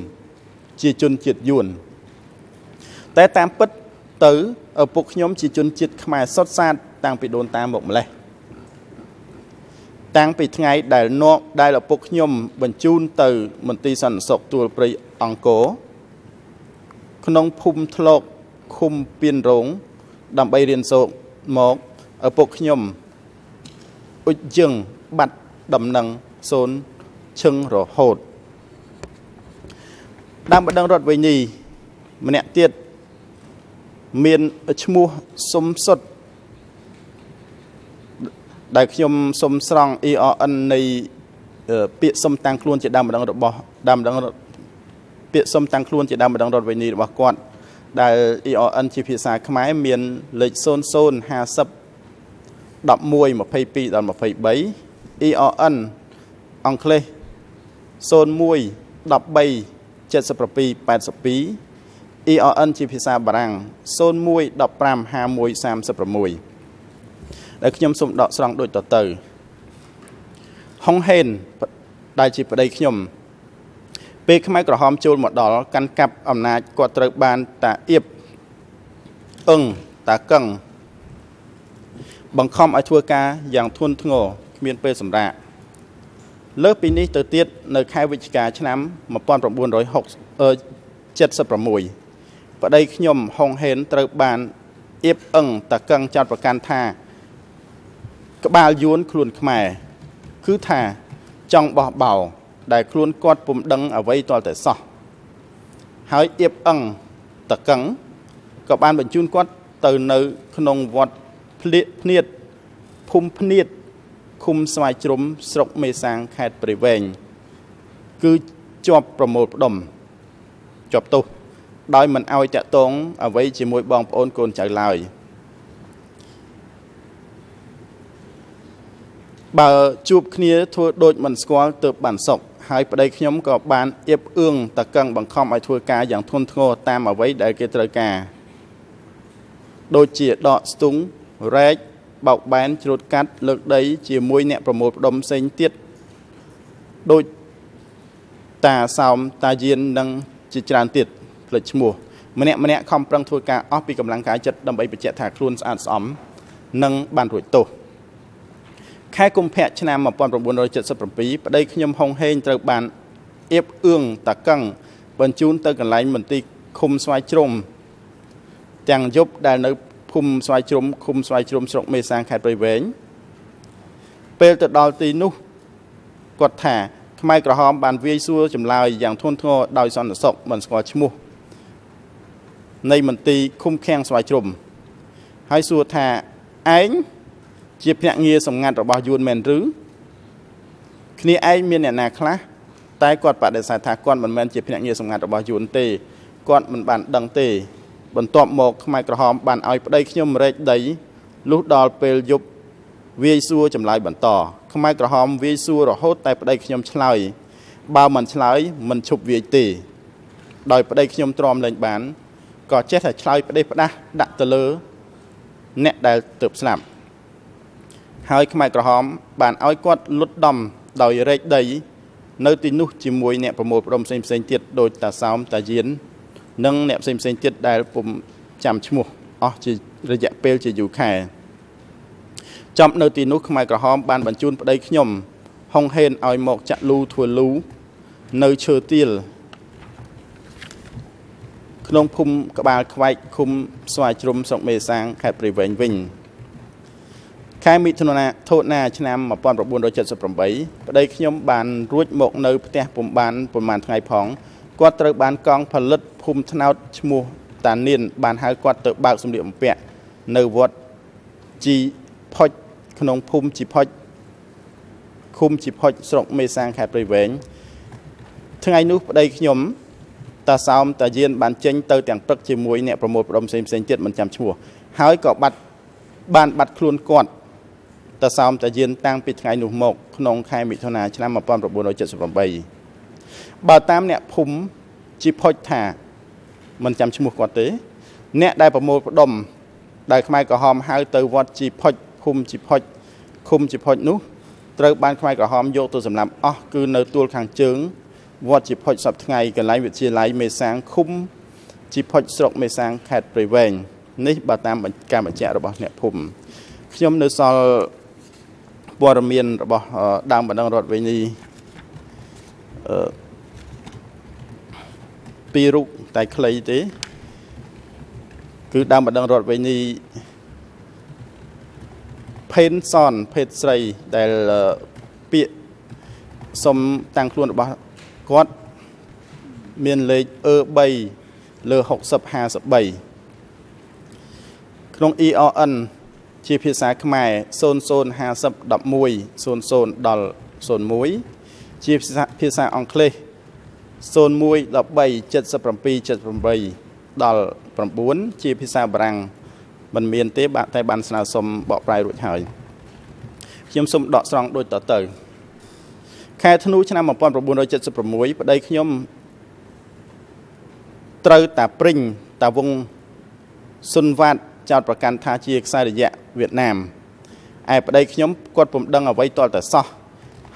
ជាជនជាតិយួនតែតាមពិតទៅឪពុកខ្ញុំជាជនជាតិខ្មែរសុទ្ធសាធតាំងពីដូនតាមកម្លេះតាំងពីថ្ងៃដែលនកដែលឪពុកខ្ញុំបញ្ជូនទៅមន្ទីរសន្តិសុខទួលព្រៃអង្គរក្នុងភូមិធ្លោកឃុំពៀនរងដើម្បីរៀនសូត្រមកឪពុកខ្ញុំ អ៊ុចយើងបាត់ដំណឹងសូនឈឹងរហូតដើមបដងរដ្ឋវិនីម្នាក់ទៀតមានឈ្មោះសុំសុតដែលខ្ញុំសូមស្រង់ ERN នៃពាក្យសុំតាំងខ្លួនជាដើមម្ដងរបស់ដើមម្ដងពាក្យសុំតាំងខ្លួនជាដើមម្ដងរដ្ឋវិនីរបស់គាត់ដែល ERN ជាភាសាខ្មែរមានលេខ0050 11 22ដល់23 ERN អង់គ្លេស01 13 77 82 ERN ជាភាសាបារាំង01 15 51 36ដែលខ្ញុំសូមដកស្រង់ដូចតទៅហុងហេនដែលជាប្តីខ្ញុំពេលខ្មែរក្រហមចូលមកដល់កាន់កាប់អំណាចគាត់ត្រូវបានតាអៀបអឹងតាកឹង បង្ខំឲ្យធ្វើការយ៉ាងធ្ងន់ធ្ងរគ្មានពេលសម្រាកលើសពីនេះទៅទៀតនៅខែវិច្ឆិកាឆ្នាំ1976ប្តីខ្ញុំហុងហេនត្រូវបានអៀបអឹងតាកឹងចោតប្រកាន់ថា ក្បាលយួនខ្លួនខ្មែរគឺថាចង់បោះបោដែលខ្លួនគាត់ពុំដឹងអ្វីទាល់តែសោះហើយអៀបអឹងតកឹងក៏បានបញ្ជូនគាត់ទៅនៅក្នុងវត្ត ភ្លៀកភ្នៀតភូមិភ្នៀតឃុំស្វាយជ្រុំស្រុកមេសាងខេត្តព្រៃវែងគឺជាប់ប្រមូលផ្ដុំជាប់ទោសដោយមិនអោយតាក់ទងអ្វីជាមួយបងប្អូនកូនចៅឡើយបើជួបគ្នាធ្វើដូចមិនស្គាល់ទើបបានសុខហើយប្តីខ្ញុំក៏បានអៀបអឿងតកឹងបង្ខំឲ្យធ្វើការយ៉ាងធ្ងន់ធ្ងរតាមអ្វីដែលគេត្រូវការ ដូចជាដកស្ទង់ រែកបោកបែនជ្រូតកាត់លើកដី ជាមួយអ្នកប្រមូលផ្ដុំផ្សេងទៀតដូចតាសោមតាយាននិងជាច្រើនទៀតផ្លេចឈ្មោះម្នាក់ម្នាក់ខំប្រឹងធ្វើការអស់ពីកម្លាំងកាយចិត្តដើម្បីបញ្ជាក់ថាខ្លួនស្អាតស្អំនិងបានរួចទោសខែកុម្ភៈឆ្នាំ1977ប្តីខ្ញុំហុងហេងត្រូវបានអៀបអឿងតាកឹងបញ្ជូនទៅកន្លែងមន្ទីរឃុំស្វាយជ្រុំទាំងយប់ដែលនៅភូមិ ស្វាយជ្រុំឃុំស្វាយជ្រុំស្រុកមេសាងខេត្តព្រៃវែងពេលទៅដល់ទីនោះគាត់ថាខ្មែរក្រហមបានវាយសួរចម្លើយយ៉ាងធ្ងន់ធ្ងរដោយសន្តិសុខមិនស្គាល់ឈ្មោះនៃមន្ទីរឃុំឃាំងស្វាយជ្រុំហើយសួរថាឯងជាភ្នាក់ងារសម្ងាត់របស់យួនមែនឬគ្នាឯងមានអ្នកណាខ្លះតែគាត់បដិសេធថាគាត់មិនមែនជាភ្នាក់ងារសម្ងាត់របស់យួនទេគាត់មិនបានដឹងទេ បន្ទាប់មកខ្មែរក្រហមបានឲ្យប្តីខ្ញុំរែកដីលុះដល់ពេលយប់វាយសួរចម្លើយបន្តខ្មែរក្រហមវាយសួររហូតតែប្តីខ្ញុំឆ្លើយបើមិនឆ្លើយមិនឈប់វាយទេ ដោយប្តីខ្ញុំទ្រាំលែងបានក៏ចេះតែឆ្លើយផ្ដេសផ្ដាស់ដាក់ទៅលើអ្នកដែលទើបស្លាប់ហើយខ្មែរក្រហម បានឲ្យគាត់លុតដំដោយរែកដី នៅទីនោះជាមួយអ្នកប្រមូលផ្ដុំផ្សេងផ្សេងទៀតដោយតាសោមតាយាន និងអ្នកផ្សេងផ្សេងទៀតដែលពុំចាំឈ្មោះអស់ជារយៈពេលជាយូរខែចំនៅទីនោះខ្មែរក្រហមបានបញ្ជូនប្តីខ្ញុំហុងហេនឲ្យមកចាក់លូធ្វើលូនៅឈើទៀលក្នុងភូមិក្បាលខ្វែកឃុំស្វាយជ្រុំស្រុកមេសាងខេត្តព្រៃវែងវិញខែមិថុនាថូណាឆ្នាំ1978ប្តីខ្ញុំបានរួចមកនៅផ្ទះពុំបានប្រហែលថ្ងៃផង គាត់ត្រូវបានកងផលិតភូមិថ្នោតឈ្មោះតានៀនបានហៅគាត់ទៅបើកសម្លៀកបំពាក់នៅវត្តជីផុចក្នុងភូមិជីផុចឃុំជីផុចស្រុកមេសាងខេត្តព្រៃវែងថ្ងៃនោះប្តីខ្ញុំតាសោមតាយានបានចេញទៅទាំងព្រឹកជាមួយអ្នកប្រមូលផ្ដុំផ្សេងផ្សេងទៀតមិនចាំឈ្មោះហើយក៏បាត់បានបាត់ខ្លួនគាត់តសោមតាយានតាំងពីថ្ងៃនោះមកក្នុងខែមិថុនាឆ្នាំ1978 បើតាមអ្នកភូមិជីផុចថាមិនចាំឈ្មោះគាត់ទេ អ្នកដែលប្រមូលផ្ដុំ ដែលខ្មែរក្រហមហៅទៅវត្តជីផុចភូមិជីផុចឃុំជីផុចនោះត្រូវបានខ្មែរក្រហមយកទៅសម្លាប់អស់គឺនៅទួលខាងជើងវត្តជីផុចសប្ថ្ងៃកន្លែងវិទ្យាល័យមេសាងឃុំជីផុចស្រុកមេសាងខេត្តព្រៃវែងនេះបើតាមការបញ្ជាក់របស់អ្នកភូមិខ្ញុំនៅសល់ព័ត៌មានរបស់ដើមបណ្ដឹងរដ្ឋវិញនេះអឺ ពីររូបតែខ្លីទេ គឺដើមបណ្ដឹងរដ្ឋវិញនេះផេនសនភេទស្រីដែលពាក្យសុំតាំងខ្លួនរបស់គាត់មានលេខអឺ3លើ6053ក្នុង ERN ជជាភាសាខ្មែរ005011 00ដល់01 ជាភាសាភាសាអង់គ្លេស01137778ដល់9ជាភាសាបារាំងមិនមានទេបាទតែបានស្នើសុំបកប្រែរួចហើយខ្ញុំសូមដកស្រង់ដូចតទៅខែធ្នូឆ្នាំ1976ប្តីខ្ញុំត្រូវតាព្រិញតាវងស៊ុនវ៉ាត់ចោតប្រកាន់ថាជាខ្សែរយៈវៀតណាមឯប្តីខ្ញុំគាត់ពុំដឹងអ្វីទាល់តែសោះ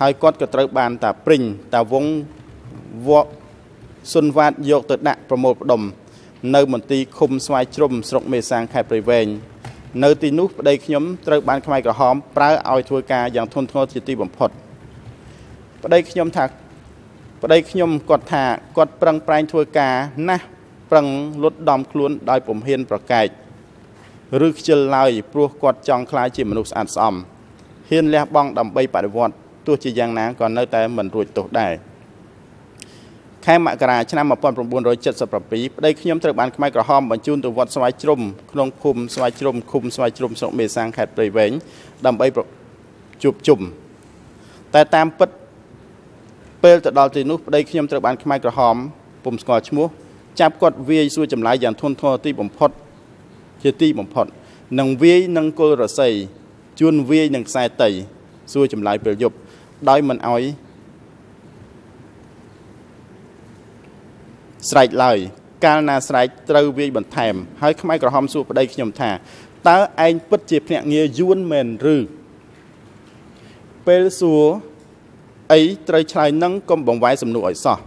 ហើយគាត់ក៏ត្រូវបានតាព្រិញតាវងវកស៊ុនវ៉ាត់យកទៅដាក់ប្រមូលផ្ដុំ នៅមន្ទីរឃុំស្វាយជ្រុំស្រុកមេសាងខេត្តព្រៃវែងនៅទីនោះប្តីខ្ញុំត្រូវបានខ្មែរក្រហមប្រើឲ្យធ្វើការយ៉ាងធ្ងន់ធ្ងរជាទីបំផុតប្តីខ្ញុំថាប្តីខ្ញុំគាត់ថាគាត់ប្រឹងប្រែងធ្វើការណាស់ប្រឹងលុតដំខ្លួនដោយពំហ៊ានប្រកែកឬខ្ជិលឡើយព្រោះគាត់ចង់ក្លាយជាមនុស្សស្អាតស្អំហ៊ានលះបង់ដើម្បីបដិវត្ត ទោះជាយ៉ាងណាក៏នៅតែមិនរួចទោសដែរខែមករាឆ្នាំ1977ប្តីខ្ញុំត្រូវបានខ្មែរក្រហមបញ្ជូនទៅវត្តស្វាយជ្រុំក្នុងភូមិស្វាយជ្រុំឃុំស្វាយជ្រុំស្រុកមេសាំងខេត្តព្រៃវែងដើម្បីជួបជុំតែតាមពិតពេលទៅដល់ទីនោះប្តីខ្ញុំត្រូវបានខ្មែរក្រហមពុំស្គាល់ឈ្មោះចាប់គាត់វាយសួរចម្លើយយ៉ាងធន់ធ្ងរទីបំផុតជាទីបំផុតនឹងវាយនឹងគល់រស័យជួនវាយនឹងខ្សែតីសួរចម្លើយពេលយប់ ដោយមិនអោយស្រែកឡើយកាលណាស្រែកត្រូវវាយបន្ថែម ហើយខ្មែរក្រហមសួរប្តីខ្ញុំថាតើឯងពិតជាភ្នាក់ងារយួនមែនឬពេលសួរអីត្រូវឆ្លើយនឹងកុំបង្វែរសំណួរឲ្យសោះ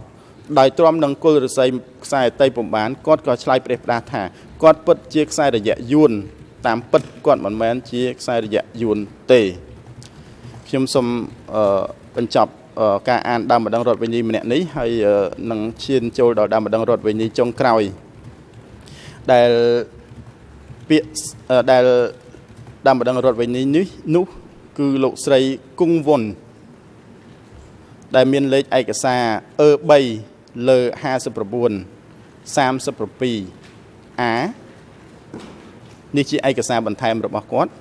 ដោយទ្រាំនឹងគុលរស័យខ្សែតីពំបានគាត់ក៏ឆ្លើយព្រះផ្ដាស់ថាគាត់ពិតជាខ្សែរយៈយួនតាមពិតគាត់មិនមែនជាខ្សែរយៈយួនទេ ខ្ញុំសូមបញ្ចប់ការអានដើមម្ដងរដ្ឋវិន័យម្នាក់នេះហើយនឹងឈានចូលដល់ដើមម្ដងរដ្ឋវិន័យចុងក្រោយដែលពាក្យដែលដើមម្ដងរដ្ឋវិន័យនេះនោះគឺលោកស្រីគង់វុនដែលមានលេខឯកសារអឺ3លើ59 37 A នេះជាឯកសារបន្ថែមរបស់គាត់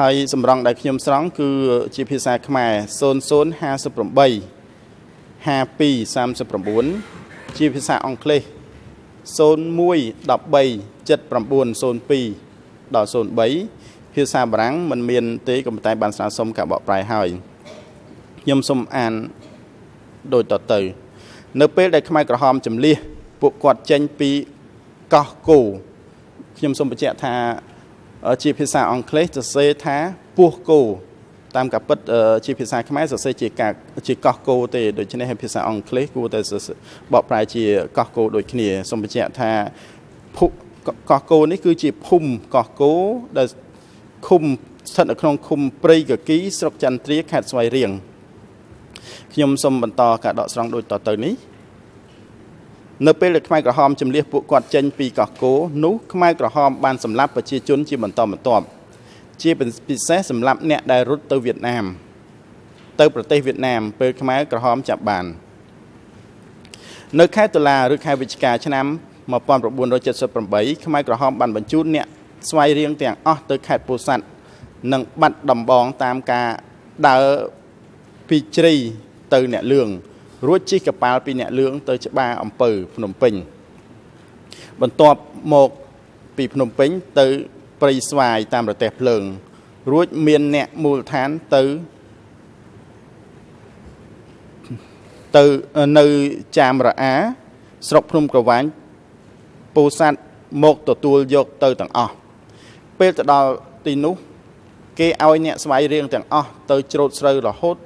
ហើយសម្រងដែលខ្ញុំស្រង់គឺជាភាសាខ្មែរ0058 5239ជាភាសាអង់គ្លេស0113 7902ដល់03ភាសាបារាំងមិនមានទេក៏ប៉ុន្តែបានស្នើសុំការបកប្រែហើយខ្ញុំសូមអានដូចតទៅ នៅពេលដែលខ្មែរក្រហមចម្លៀសពួកគាត់ចេញពីកោះគោខ្ញុំសូមបញ្ជាក់ថា ជាភាសាអង់គ្លេសសរសេរថាពោះគោតាមការពិតជាភាសាខ្មែរសរសេរជាការជាកោះគោទេដូច្នេះហើយភាសាអង់គ្លេសគួរតែបកប្រែជាកោះគោដូចគ្នាសូមបញ្ជាក់ថាភុកោះគោនេះគឺជាភូមិកោះគោដែលឃុំស្ថិតនៅក្នុងឃុំព្រៃកគីស្រុកចន្ទ្រាខេត្តស្វាយរៀងខ្ញុំសូមបន្តការដកស្រង់ដូចតទៅនេះ នៅពេលដែលខ្មែរក្រហមចម្លៀសពួកគាត់ចេញពីកោះគោនោះខ្មែរក្រហមបានសម្លាប់ប្រជាជនជាបន្តបន្ទាប់ជាពិសេសសម្រាប់អ្នកដែលរត់ទៅវៀតណាម ទៅប្រទេសវៀតណាម ពេលខ្មែរក្រហមចាប់បាន នៅខែតុលាឬខែវិច្ឆិកាឆ្នាំ1978ខ្មែរក្រហមបានបញ្ជូនអ្នកស្វ័យរៀងទាំងអស់ទៅខេត្តពោធិ៍សាត់និងបាត់ដំបងតាមការដើរពីជ្រៃទៅអ្នកលឿង រួចជិះកប៉ាល់ពីអ្នកលឿងទៅច្បារអំពៅភ្នំពេញបន្ទាប់មកពីភ្នំពេញទៅព្រៃស្វាយតាមរទេះភ្លើង រួចមានអ្នកមូលដ្ឋានទៅទៅនៅចាមរអា ស្រុកភ្នំក្រវាញពោធិ៍សាត់មកទទួលយកទៅទាំងអស់ពេលទៅដល់ទីនោះ គេឲ្យអ្នកស្វ័យរៀងទាំងអស់ទៅច្រូតស្រូវរហូត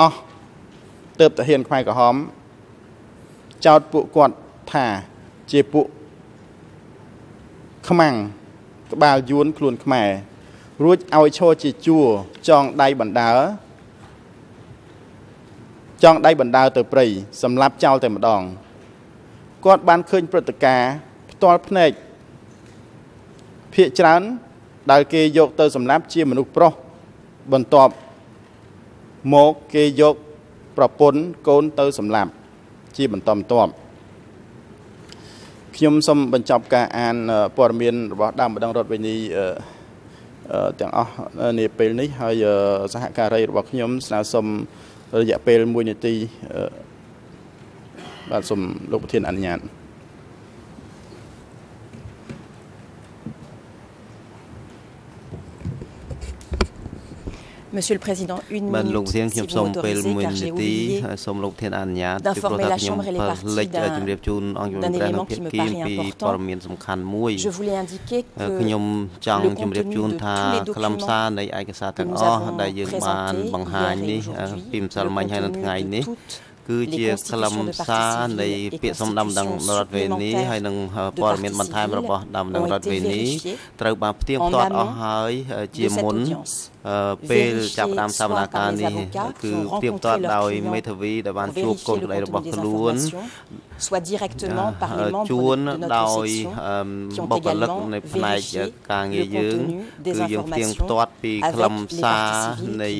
អស់ ទៅតាហ៊ានខ្មែរក្រហមចោតពួកគាត់ថាជាពួកខ្មាំងក្បាលយួនខ្លួនខ្មែររួចឲ្យឈរជាជួរចងដៃបណ្ដើចងដៃបណ្ដើទៅព្រៃសម្រាប់ចោលតែម្ដងគាត់បានឃើញព្រឹត្តិការណ៍ផ្ទាល់ភ្នែកភាកច្រើនដែលគេយកទៅសម្លាប់ជាមនុស្សប្រុសបន្ទាប់មកគេយក ប្រពន្ធកូនទៅសម្លាប់ ជាបន្តបន្ទាប់ខ្ញុំសូមបញ្ចប់ការអានព័ត៌មានរបស់ដើមម្ដងរដ្ឋវិនីទាំងអស់នាពេលនេះហើយសហការីរបស់ខ្ញុំស្នើសុំរយៈពេល1នាទីបាទសូមលោកប្រធានអនុញ្ញាត Monsieur le Président, une minute, si vous m'autorisez, car j'ai oublié d'informer la Chambre et les partis d'un élément qui me paraît important. Je voulais indiquer que le contenu de tous les documents que nous avons présentés hier et aujourd'hui, toutes គឺជាខ្លឹមសារនៃពាក្យសម្ដំដឹងរដ្ឋវេនីហើយនឹងព័ត៌មានបន្ថែមរបស់ដំណឹងរដ្ឋវេនីត្រូវបានផ្ទៀងផ្ទាត់អស់ហើយជាមុនពេលចាប់ផ្ដើមសវនកម្មនេះគឺផ្ទៀងផ្ទាត់ដោយមេធាវីដែលបានជួបកូនក្តីរបស់ខ្លួន soit directement par les membres ជួនដោយបុគ្គលិកនៃផ្នែកការងារយើងគឺយើងផ្ទៀងផ្ទាត់ពីខ្លឹមសារនៃ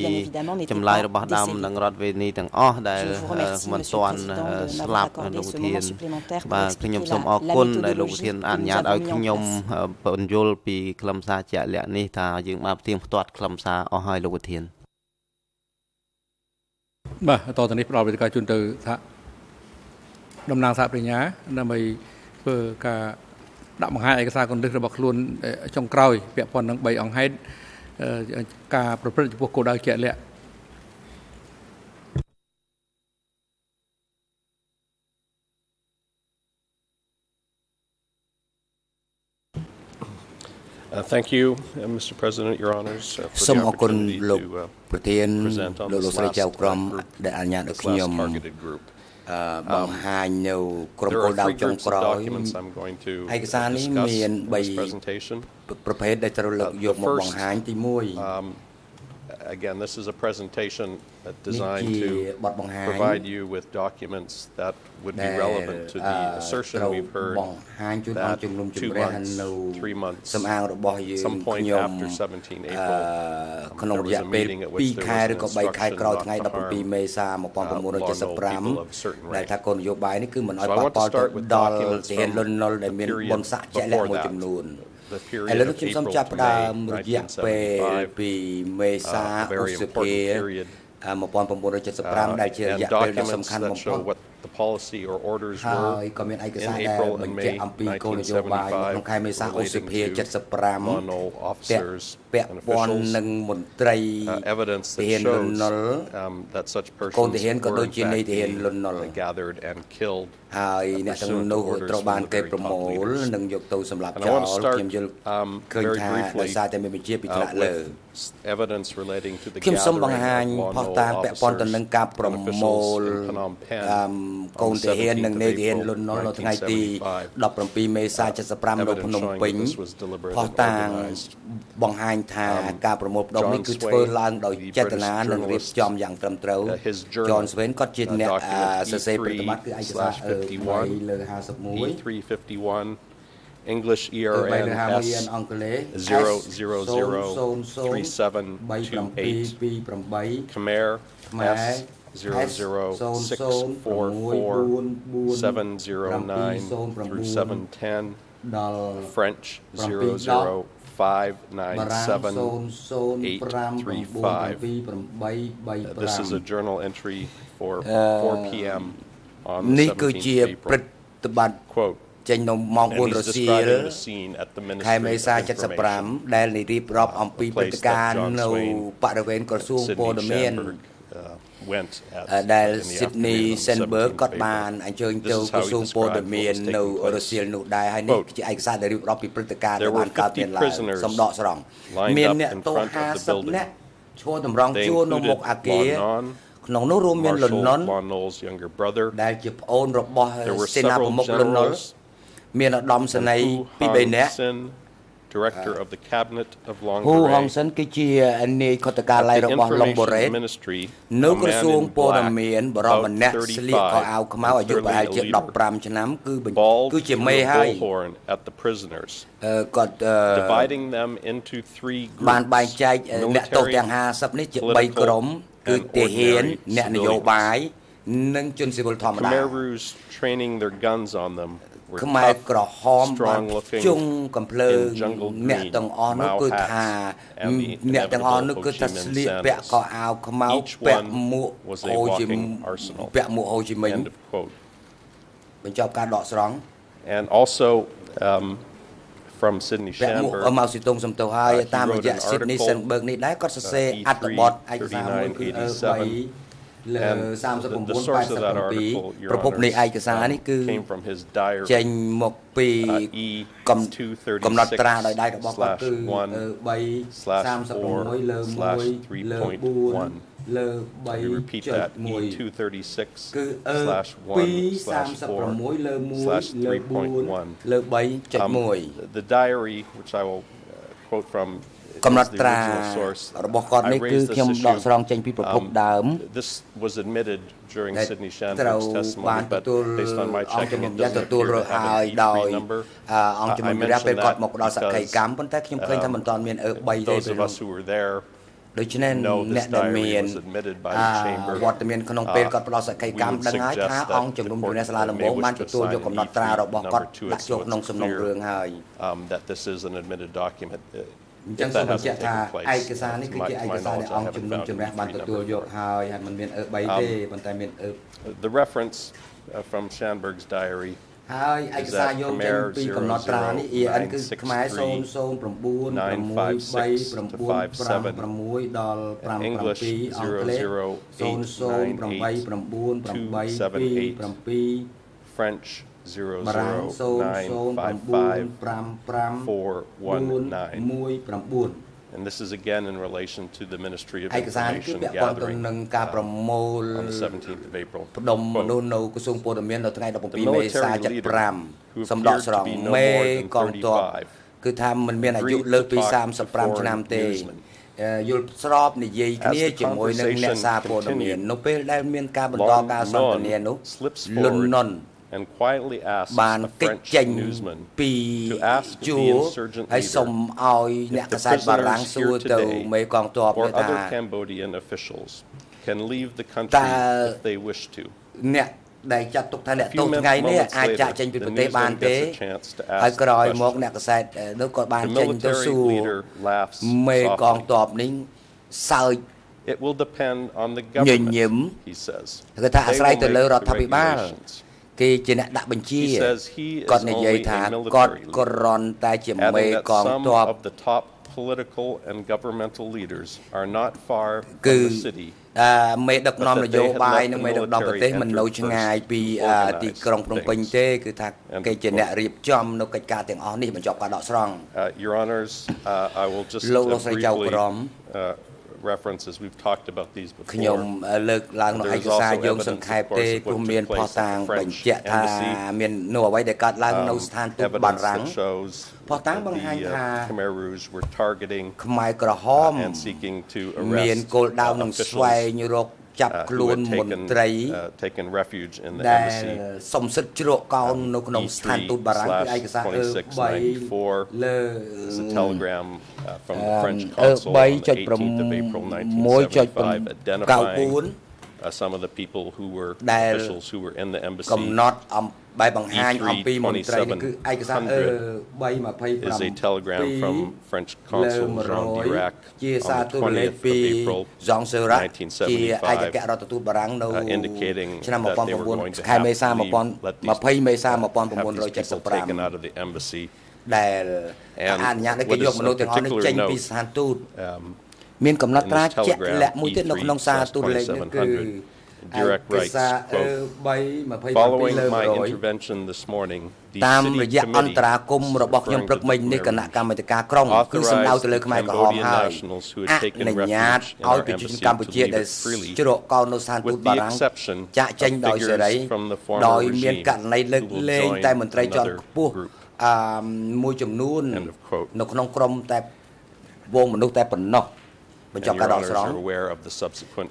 ចម្លើយរបស់ដើមនឹងរដ្ឋវេនីទាំងអស់ដែលមិនទាន់ស្លាប់លោកធានបាទខ្ញុំសូមអរគុណដែលលោកធានអនុញ្ញាតឲ្យខ្ញុំបញ្យល់ពីខ្លឹមសារជាក់លាក់នេះថាយើងបានផ្ទៀងផ្ទាត់ខ្លឹមសារអស់ហើយលោកធានបាទតទៅនេះផ្ដល់វេទិកាជូនទៅសហតំណាងសហប្រញ្ញាដើម្បីធ្វើការដាក់បង្ហាញឯកសារគន្លឹះរបស់ខ្លួនចុងក្រោយពាក់ព័ន្ធនឹង3អង្គហេតុការប្រព្រឹត្តចំពោះគោលដៅជាក់លាក់ thank you, uh, Mr. President, Your Honors, uh, for សូម the អរគុណ opportunity លោក to uh, ប្រធាន present on លោក this លោកស្រី last ចៅក្រម group, ដែលអនុញ្ញាតឲ្យ this ខ្ញុំ last targeted group. អឺបង្ហាញនៅក្រុម There គោល are ដៅ three ចុង groups ក្រោ of យ documents I'm going to ឯកសារនេះ discuss មាន in this 3 presentation. ប្រភេទដែលត្រូវលើកយកមកបង្ហាញទី1 Um, again, this is a presentation designed to provide you with documents that would be relevant to the assertion we've heard that two months, three months, some point after 17 April, um, there was a meeting at which there was an instruction not to harm uh, people of certain rank. So I want to start with documents from the period before that. ចំនួន The ឥ period ឡូវ of នេះខ្ញុំសូម April ចាប់ to ផ្ដើម May រយៈពេលពី 1975, មេសា uh, a ឧ very សភា important period. 1975ដែលជារ and យៈពេលដ៏សំ documents ខាន់បំ that ផុត show what the policy or orders ហើ were យក៏មានឯក in សារដែល April បញ្ and ជាក់ May អំពីគោលនយោបាយក្នុងខែមេសាឧស1975ភា relating to 75 Mono ពាក់ officers ពាក់ and ព័ន្ធ officials នឹងមន្ត្រី uh, evidence ទា that ហានលន់ shows នល់ um, that such កូន persons ទាហានក៏ were ដូច in ជានៃ fact ទាហានលន់នល់ being gathered and killed ហើយអ្នកទាំងនោះត្រូវបានគេប្រមូលនិងយកទៅសម្លាប់ And ចោ I ល want to start ខ្ញុំយល់ um, ឃើញ very ថា briefly ដោយសារតែមានបញ្ជាពីថ្នាក់ uh, លើ with evidence relating to the ខ្ញុំសូម gathering បង្ហាញ of ផុស Mono តាងពាក់ព័ន្ធទៅនឹងការប្រ officers មូ and ល officials in Phnom Penh អឺកូនទាហាននិងនេទាហានលន់នល់នៅថ្ងៃទី17មេសា75នៅភ្នំពេញផុសតាងបង្ហាញថាការប្រមូលផ្ដុំនេះគឺធ្វើឡើងដោយចេតនានិងរៀបចំយ៉ាងត្រឹមត្រូវ John Swain គាត់ជាអ្នកសរសេរប្រតិបត្តិគឺឯកសារលើ51 E351 English លើ ERN 51 S អង់គ្លេស0003728 Khmer S 00644 through 710 French 00597 This is a journal entry for 4 p.m. on នេះ the គឺជា 17th of ព្រឹ April. ត្តិបត្តិ Quote, ចេញនៅម៉ោង and 4 he's រសៀល describing the scene at the ខែ Ministry មេ of សា Information. 75ដែលនិរៀបរាប់អំពីព្រឹត្តិការណ៍នៅបរិវេណក្រសួងព័ Sydney ត៌មាន Schanberg uh, went at ដែល in the Sydney afternoon of Sandberg គាត់ 17th បាន April. អញ្ជើញ This ទៅ is ក្រ how he សួងព័ត៌ described មាន what was នៅ taking រ place. សៀលនោះដែរហើយនេះ Quote, ជាឯកសារដែលរៀបរាប់ពីព្រឹត្តិការណ៍ដែល There បា were នកើតមាន50ឡើង prisoners សំដកស្រង់ lined មាន up អ្នក in ទោស front of the 50 building. នាក់ឈរតម្រង់ They ជួរនៅមុខ included អគារ Lon Non, ក្នុងនោះរួមមានលន់ន Marshal ន់ Lon Nol's younger brother. ដែលជាប្អូនរបស់ There were សេនាប្រមុខ several លន់នល់ generals មានឧត្តមសេនីយ៍ and ពីរ Hu បី Hong នាក់ Sin, director of the cabinet of ហ៊ូហុង Long សិនគឺជានាយខុទ្ទកាល័យ At the របស់ឡុងបូរ៉េត information ministry, នៅ a ក្រសួង man in ព័ត៌ black, មានបរិម about ម្នាក់ស្លៀកខោអាវខ្មៅអាយុប្រហែលជា clearly a leader, 15ឆ្នាំគឺបញ្ bawled គឺជា through មេ a ហើយ bullhorn at the prisoners, អឺគាត់អឺ dividing them into three បានបែង groups, ចែកអ្នកទោសទាំង military, 50នេះជា3 political, ក្រុមគឺ and ទាហាន ordinary អ្នកនយោបាយនិងជនស៊ីវិលធម្មតា Khmer Rouge training their guns on them ខ្មែរក្រហមបានជុងកំភ្លើងអ្នកទាំងអស់នោះគឺថាអ្នកទាំងអស់នោះគឺថាស្លៀកពាក់កោអាវខ្មៅពាក់មួកអូជីពាក់មួកអូជីមិញបញ្ចប់ការដកស្រង់ and also um from Sydney Schanberg មកស៊ីតុងសំទោសហើយតាមរយៈ Sydney Schanberg នេះដែរគាត់សរសេរអត្ថបទឯកសារមួយគឺ លើ3987ប្រភពនៃឯកសារនេះគឺចេញមកពីកំកំណត់ត្រាដោយដៃរបស់គាត់គឺ3 36លើ1លើ4លើ3.1 236គឺអឺ236លើ1លើ4លើ3.1 The diary which I will quote from កំណត់ត្រារបស់គាត់នេះគឺខ្ញុំដកស្រង់ចេញពីប្រភពដើម This was admitted during Sydney Shanberg's testimony but based on my checking it doesn't ទទួលហើយដោយអង្គជំនុំជម្រះពេលគាត់មកដល់សក្ខីកម្មប៉ុន្តែខ្ញុំឃើញថាមិនទាន់មានអឺ3ទេ Those of us who were there ដូច្នេះអ្នកដែលមានវត្តមានក្នុងពេលគាត់ផ្ដល់សក្ខីកម្មដឹងហើយថាអង្គជំនុំជម្រះសាលាដំបងបានទទួលយកកំណត់ត្រារបស់គាត់ដាក់ចូលក្នុងសំណុំរឿងហើយ that this is an admitted document អញ្ចឹងសូមបញ្ជាក់ថាឯកសារនេះគឺជាឯកសារដែលអង្គជំនុំជម្រះបានទទួលយកហើយហើយមិនមានអឺ3ទេប៉ុន្តែមានអឺ The reference from Schanberg's diary ហើយឯកសារយកចេញពីកំណត់ត្រានេះ EN គឺខ្មែរ009 63956ដល់57អង់គ្លេស0089827 French 00955419 And this is again in relation to the Ministry of Information gathering uh, on the 17th of April. ផ្ដុំមនុស្សនៅក្រសួងព័ត៌មាននៅថ្ងៃ17មេសា75សម្ដកស្រង់មេកងទ័ពគឺថាมันមានអាយុលើសពី35ឆ្នាំទេយល់ស្របនិយាយគ្នាជាមួយនឹងអ្នកសារព័ត៌មាននៅពេលដែលមានការបន្តការសន្ទនានោះលុនណុន and quietly asked បានកិច្ចចេញពីជួរហើយសុំឲ្យអ្នកកសែតបារាំងសួរទៅមេកងទ័ពថា Cambodian officials can leave the country if they wish to អ្នកដែលចាត់ទុកថាអ្នកទោសថ្ងៃនេះអាចចាក់ចេញពីប្រទេសបានទេហើយក្រោយមកអ្នកកសែតនោះក៏បានចេញទៅសួរមេកងទ័ពនេះសើច It will depend on the government he says គឺថាអាស្រ័យទៅលើរដ្ឋាភិបាល គេជាអ្នកដាក់បញ្ជាគាត់និយាយថាគាត់គ្រាន់តែជាមេកងទ័ព political and governmental leaders are not far from the city អឺមេដឹកនាំនយោបាយនិងមេដឹកនាំប្រទេសមិននៅឆ្ងាយពីទីក្រុងភ្នំពេញទេគឺថាគេជាអ្នករៀបចំនៅកិច្ចការទាំងអស់នេះបញ្ចប់ការដកស្រង់ Your honors I will just លោកលោកស្រីចៅក្រម references we've talked about these before ខ្ញុំលើកឡើងនៅឯកសារយើងសង្ខេបទេព្រោះមានផុសតាងបញ្ជាក់ថាមាននៅអ្វីដែលកើតឡើងនៅស្ថានទូតបារាំងផុសតាងបង្ហាញថា Khmerus were targeting ខ្មែរក្រហម and seeking to មានគោលដៅនឹងស្វែងរក ចាប់ខ្លួនមន្ត្រី taken refuge in the ដែលសំសិទ្ធជ្រកកោននៅក្នុងស្ថានទូតបារាំងគឺឯកសារអឺ3លើ a telegram from the French consul on the 18th of April 1975 identifying uh, some of the people who were officials who were in the embassy កំណត់អំបែបបង្ហាញអំពីមន្ត្រីនេះគឺឯកសារអឺ325 is a telegram from French consul Jean Dirac ជាសារទូរលេខពី Jean Dirac ជាឯកអគ្គរដ្ឋទូតបារាំងនៅឆ្នាំ1900ខែមេសា1020មេសា1975ដែលអនុញ្ញាតឲ្យគេយកមនុស្សទាំងអស់នេះចេញពីស្ថានទូត មានកំណត់ត្រាជាក់លាក់មួយទៀតនៅក្នុងសារទូរលេខនេះគឺ Direct writes, quote, Following my intervention this morning, តាមរយៈអន្តរាគមរបស់ខ្ញុំព្រឹកមិញនេះគណៈកម្មាធិការក្រុងគឺសំដៅទៅលើខ្មែរក្រហមហើយអនុញ្ញាតឲ្យប្រជាជនកម្ពុជាដែលជ្រកកោននៅស្ថានទូតបារាំងចាក់ចេញដោយសេរីដោយមានករណីលើកលែងតែមន្ត្រីជាន់ខ្ពស់អឺមួយចំនួននៅក្នុងក្រុមតែវងមនុស្សតែប៉ុណ្ណោះ បញ្ចប់ការដកស្រង់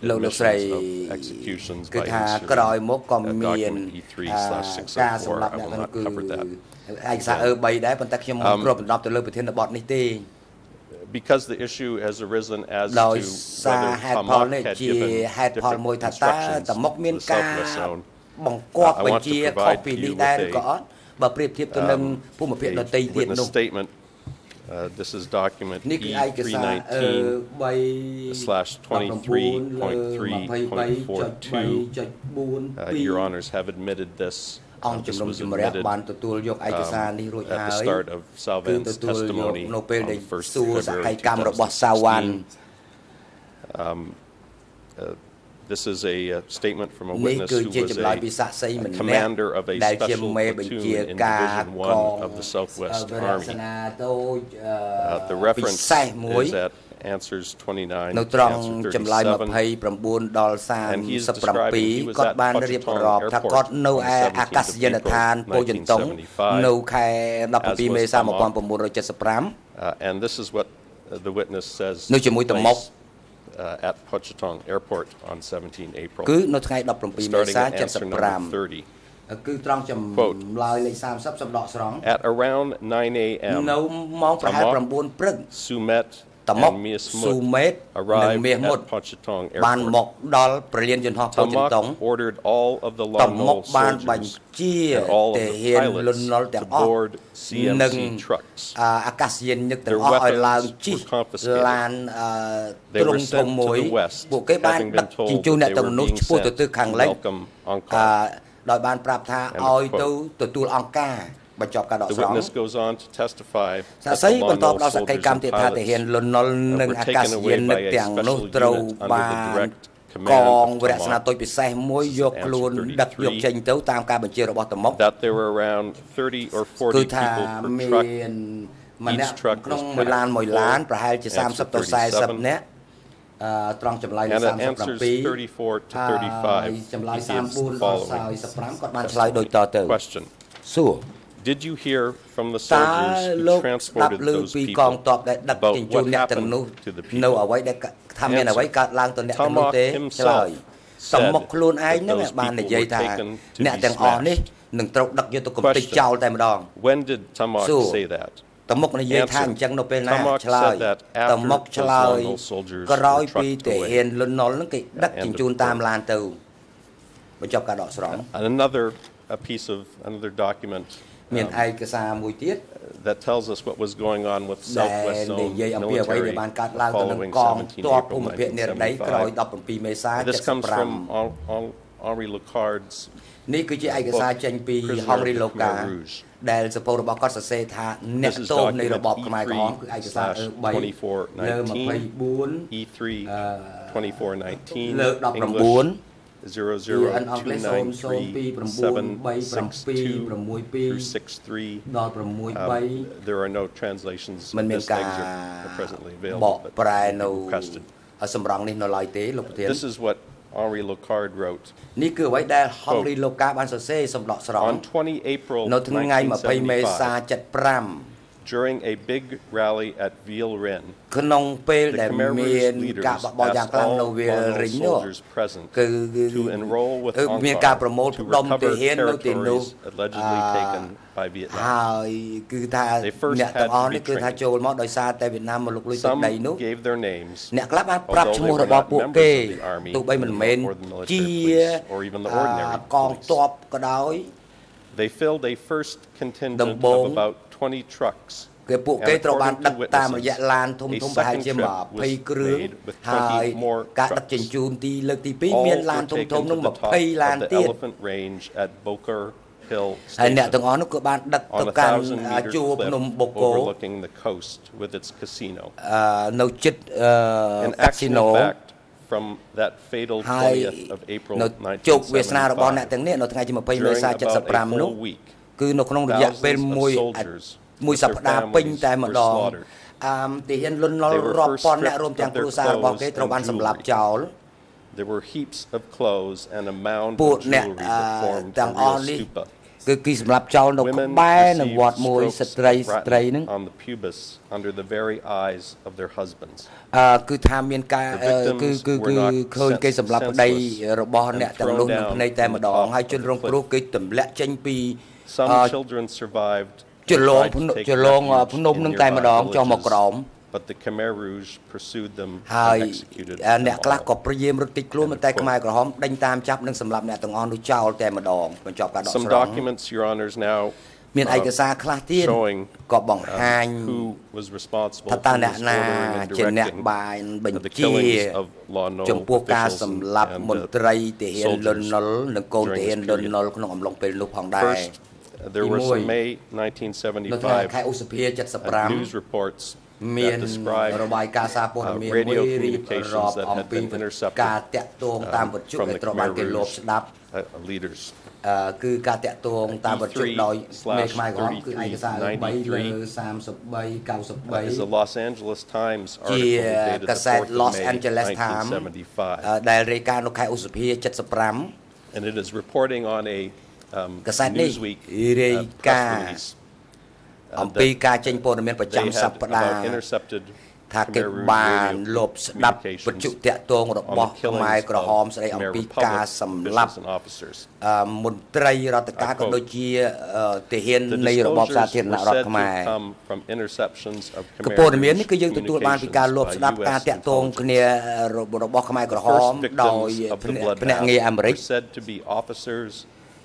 លោកលោកស្រីគឺថាក្រោយមកក៏មានការសម្រាប់អ្នកហ្នឹងគឺឯកសារអឺ3ដែរប៉ុន្តែខ្ញុំមិនគ្របដណ្ដប់ទៅលើប្រធានបទនេះទេ because the issue has arisen as to whether Hamak had given ហេតុផលមួយថាតើតមុកមានការបង្គាប់បញ្ជាខុសពីនេះដែរឬក៏អត់បើប្រៀបធៀបទៅនឹងភូមិភាគដទៃទៀតនោះ statement Uh, this is document E319 slash 23.3.42. Uh, Your honors have admitted this. អង្គជំនុំជម្រះបានទទួលយកឯ កសារនេះរួចហើយគឺទទួលយកនៅពេលដែលសួរសកម្មកម្មរបស់សាវ៉ាន់ This is a uh, statement from a witness who was a, a commander of a special platoon in Division 1 of the Southwest Army. Uh, the reference is at answers 29នៅត្រង់ចម្លើយ29ដល់37គាត់បានរៀបរាប់ថាគាត់នៅឯអាកាសយានដ្ឋានពោធិនតុងនៅខែ17មេសា1975 and this is what the witness says នៅជាមួយតមុក uh, at Pochitong Airport on 17 April គឺនៅថ្ងៃ17មេសា75គឺត្រង់ចម្លើយលេខ30សំដកស្រង់ At around 9 a.m. នៅម៉ោងប្រហែល9ព្រឹក Sumet តមុកស៊ូមេតនិងមាសមុតបានមកដល់ប្រលានយន្តហោះពោធិនតុងតមុកបានបញ្ជាទាហានលន់នល់ទាំងអស់និងអាកាសយានញឹកទាំងអស់ឲ្យឡើងជិះឡានទ្រុងធំមួយពួកគេបានដឹកជញ្ជូនអ្នកទាំងនោះឆ្ពោះទៅទិសខាងលិចដោយបានប្រាប់ថាឲ្យទៅទទួលអង្គការ បញ្ចប់ការដកស្រង់សាស័យបន្តផ្ដល់សកម្មកម្មទៀតថាទាហានលន់នល់និងអាកាសយាននឹកទាំងនោះត្រូវបានកងវរៈស្នាទុយពិសេសមួយយកខ្លួនដឹកយកចេញទៅតាមការបញ្ជារបស់តមុកគឺថាមានម្នាក់ក្នុងមួយឡានមួយឡានប្រហែលជា30ទៅ40នាក់អឺត្រង់ចម្លើយ37ហើយចម្លើយ34ដល់45គាត់បានឆ្លើយដូចតទៅសួរ Did you hear from the soldiers who transported those people កងទ័ពដែលដឹកជញ្ជូនអ្នកទាំងនោះនៅអ្វីដែលថាមានអ្វីកើតឡើងទៅអ្នកទាំងនោះទេឆ្លើយសំមុខខ្លួនឯងនឹងបាននិយាយថាអ្នកទាំងអស់នេះនឹងត្រូវដឹកយកទៅកំទេចចោលតែម្ដង When did Tamok say that តមុកនិយាយថាអញ្ចឹងនៅពេលណាឆ្លើយតមុកឆ្លើយក្រោយពីទាហានលន់នល់នឹងគេដឹកជញ្ជូនតាមឡានទៅបញ្ចប់ការដកស្រង់ Another a piece of another document មានឯកសារមួយទៀត that tells us what was going on with Southwest Zone និយាយអំពីអ្វីដែលបានកើតឡើងទៅនឹងកងទ័ពភូមិភាគនិរដីក្រោយ17មេសា75 This comes from Henri Locard's នេះគឺជាឯកសារចេញពី Henri Locard ដែលសពោរបស់គាត់សរសេរថាអ្នកទោសនៃរបបខ្មែរក្រហមគឺឯកសារ E3 24 E3 2419លើ19 00293762 ដល់6 There are no translations មិនមានការ presently បកប្រែនៅសម្រងនេះនៅឡើយទេលោកប្រធាន This is what Henri Locard wrote នេះគឺអ្វីដែល Henri Locard បានសរសេរសម្ដកស្រង់ On 20 April នៅថ្ងៃ20មេសា75 During a big rally at Ville-Rennes ក្នុងពេលដែលមានការបបោយ៉ាងខ្លាំងនៅ Ville-Rennes នោះគឺគឺមានការប្រមូលផ្ដុំទាហាននៅទីនោះហើយគឺថាអ្នកទាំងអស់នេះគឺថាចូលមកដោយសារតែវៀតណាមមកលុកលុយទឹកដីនោះអ្នកខ្លះបានប្រាប់ឈ្មោះរបស់ពួកគេទោះបីមិនមែនជាកងទ័ពក៏ដោយ They filled a first contingent of about 20 trucks គេពួកគេត្រូវបានដឹកតាមរយៈឡានធំធំប្រហែលជា20គ្រឿងហើយការដឹកជញ្ជូនទីលើកទី2មានឡានធំធំនោះ20ឡានទៀតហើយអ្នកទាំងអស់នោះក៏បានដឹកទៅកាន់ជួរភ្នំបូកូនៅជិតកាស៊ីណូ from that fatal 20th of April នៅជោគវាសនារបស់អ្នកទាំងនេះនៅថ្ងៃទី20មេសា75នោះ គឺនៅក្នុងរយៈពេលមួយមួយសប្តាហ៍ពេញតែម្ដងអឺទាហានលន់នល់រាប់ពាន់អ្នករួមទាំងគ្រួសាររបស់គេត្រូវបានសម្លាប់ចោល There were heaps of clothes and a mound of jewelry that formed a stupa. គឺគេសម្រាប់ចោលនៅក្បែរនឹងវត្តមួយស្ត្រីស្ត្រីហ្នឹង on the pubis under the very eyes of their husbands អឺគឺថាមានការគឺគឺគឺឃើញគេសម្រាប់ប្តីរបស់អ្នកទាំងនោះនៅភ្នែកតែម្ដងហើយជនរងគ្រោះគេទម្លាក់ចេញពី Some children survived ចលងចលងភ្នំនឹងតែម្ដងចុះមកក្រោម but the Khmer Rouge pursued them ហើយអ្នកខ្លះក៏ព្យាយាមរត់គេចខ្លួនតែខ្មែរក្រហមដេញតាមចាប់និងសម្លាប់អ្នកទាំងអស់នោះចោលតែម្ដងបញ្ចប់ការដកស្រង់ Some documents your honors now មានឯកសារខ្លះទៀតក៏បង្ហាញថាតើអ្នកណាជាអ្នកបានបញ្ជាចំពោះការសម្លាប់មន្ត្រីទាហានលន់នល់និងកូនទាហានលន់នល់ក្នុងអំឡុងពេលនោះផងដែរ There were some May 1975ខែឧសភា75 news reports មានរបាយការណ៍សារព័ត៌មានមួយរៀបរាប់អំពីការតាក់ទងតាមវិទ្យុដែលត្រូវបានគេលបស្ដាប់ leaders គឺការតាក់ទងតាមវិទ្យុដោយមេខ្មែរក្រហមគឺឯកសារ3លើ33 93 is the Los Angeles Times ជា article កាសែត Los Angeles Times ដែលរាយការណ៍នៅខែឧសភា75 and it is reporting on a um, កាសែតនេះរាយការណ៍ អំពីការចេញព័ត៌មានប្រចាំសប្តាហ៍ថាគេបានលបស្ដាប់បច្ចុតាក់ទងរបស់ខ្មែរក្រហមស្ដីអំពីការសម្លាប់មន្ត្រីរដ្ឋការក៏ដូចជាទាហាននៃរបបសាធារណរដ្ឋខ្មែរព័ត៌មាននេះគឺយើងទទួលបានពីការលបស្ដាប់ការតាក់ទងគ្នារបស់ខ្មែរក្រហមដោយភ្នាក់ងារអាមេរិក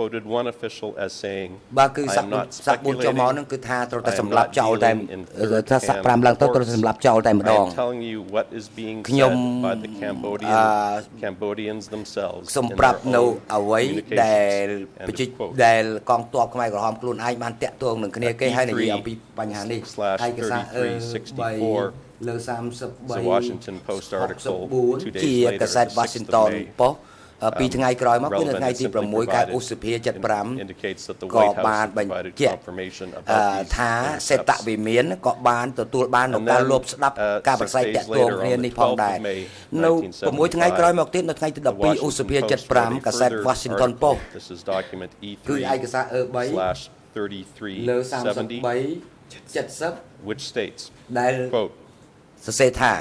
quoted one official as saying បាទគឺសាក់សាក់4ចុះមកហ្នឹងគឺថាត្រូវតែសម្លាប់ចោលតែថាសាក់5ឡើងទៅត្រូវតែសម្លាប់ចោលតែម្ដង telling you what is being said by the Cambodian Cambodians themselves ខ្ញុំប្រាប់នៅអ្វីដែលប្រជាដែលកងទ័ពខ្មែរក្រហមខ្លួនឯងបានតាក់ទងនឹងគ្នាគេហើយនិយាយអំពីបញ្ហានេះឯកសារ3លើ33 The Washington Post article ជាកាសែត Washington Post ពីថ្ងៃក្រោយមកគឺនៅថ្ងៃទី6ខែឧសភា75ក៏បានបញ្ជាក់ថាសេតវិមានក៏បានទទួលបាននៅការលបស្ដាប់ការប្រស័យតាក់ទងគ្នានេះផងដែរនៅ6ថ្ងៃក្រោយមកទៀតនៅថ្ងៃទី12ឧសភា75កាសែត Washington Post គឺឯកសារ E3 លើ33 70 which states ដែលសរសេរថា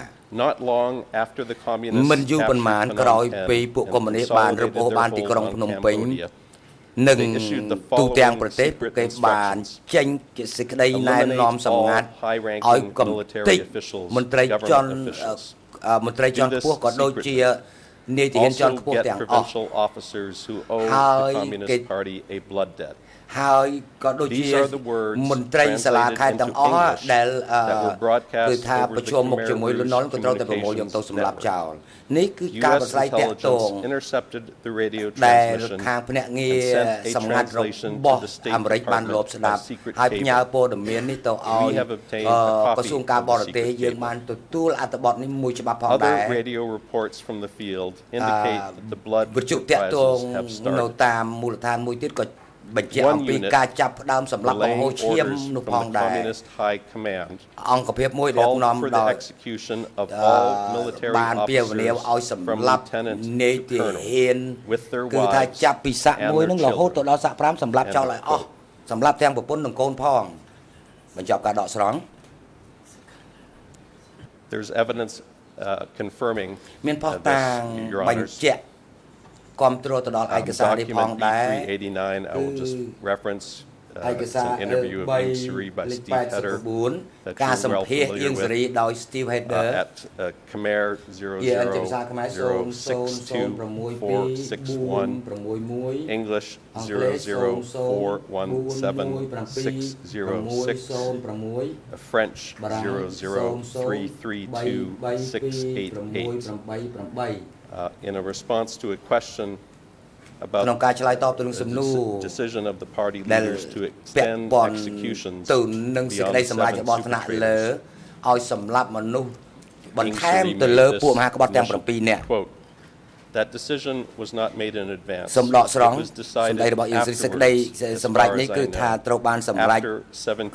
Not long after the communists មិនយូរប៉ុន្មានក្រោយពីពួកកុម្មុយនីសបានរឹបអូសបានទីក្រុងភ្នំពេញនិងទូទាំងប្រទេសពួកគេបានចេញជាសេចក្តីណែនាំសម្ងាត់ឲ្យកំតិចមន្ត្រីជាន់មន្ត្រីជាន់ខ្ពស់ក៏ដូចជានាយទាហានជាន់ខ្ពស់ទាំងអស់ហើយគេ ហើយក៏ដូចជាមន្ត្រីសាលាខេត្តទាំងអស់ដែលគឺថាប្រជុំមុខជាមួយលន់នល់ក៏ត្រូវតែប្រមូលយកទៅសម្លាប់ចោលនេះគឺការប្រស្រ័យតាក់ទងដែលខាងភ្នាក់ងារសម្ងាត់របស់អាមេរិកបានលបស្ដាប់ហើយផ្ញើព័ត៌មាននេះទៅឲ្យក្រសួងការបរទេសយើងបានទទួលអត្ថបទនេះមួយច្បាប់ផងដែរ radio reports from the field indicate that the blood វិទ្យុតាក់ទងនៅតាមមូលដ្ឋានមួយទៀតក៏ បញ្ជាក់អំពីការចាប់ផ្ដើមសម្រាប់បង្ហូរឈាមនោះផងដែរអង្គភាពមួយដែលនាំដល់បានពៀវនាវឲ្យសម្រាប់នាយទាហានគឺថាចាប់ពីសាក់មួយនឹងរហូតទៅដល់សាក់5សម្រាប់ចោលឲ្យអស់សម្រាប់ទាំងប្រពន្ធនិងកូនផងបញ្ចប់ការដកស្រង់ There's evidence uh, confirming មានផុសតាងបញ្ជាក់ គ្រប់គ្រងទៅដល់ឯកសារនេះផងដែរ I will just reference ឯកសារ interview of Ian Suri by Steve Header ការសម្ភាសអៀងសេរីដោយ Steve Header at Khmer 004661 English 0041760 French 003326888 uh, in a response to a question about ក្នុងការឆ្លើយតបទៅនឹងសំណួរ decision of the party leaders to extend executions ទៅនឹងសេចក្តីសម្រេចរបស់ថ្នាក់លើឲ្យសម្លាប់មនុស្សបន្ថែមទៅលើពួកមហាក្បត់ទាំង7នាក់ That decision was not made in advance. សំដកស្រង់សម្ដីរបស់យើងសេចក្តីសម្រេចនេះគឺថាត្រូវបានសម្រេច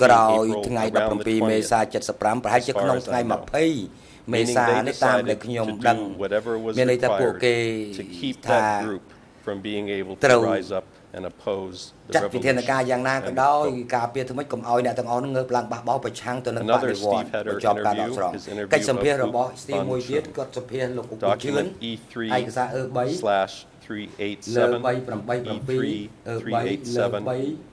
ក្រោយថ្ងៃ17មេសា75ប្រហែលជាក្នុងថ្ងៃ20 មេសានេះតាមដែលខ្ញុំដឹងមានន័យថាពួកគេថាត្រូវ and oppose the ចាត់វិធានការយ៉ាងណាក៏ដោយការពៀធ្វើម៉េចកុំឲ្យអ្នកទាំងអស់នឹងងើបឡើងបះបោប្រឆាំងទៅនឹងបដិវត្តបញ្ចប់ការដកស្រង់កិច្ចសម្ភាររបស់ Steve មួយទៀតគាត់សម្ភារលោកឧបជឿនឯកសារ E3 387 E3 387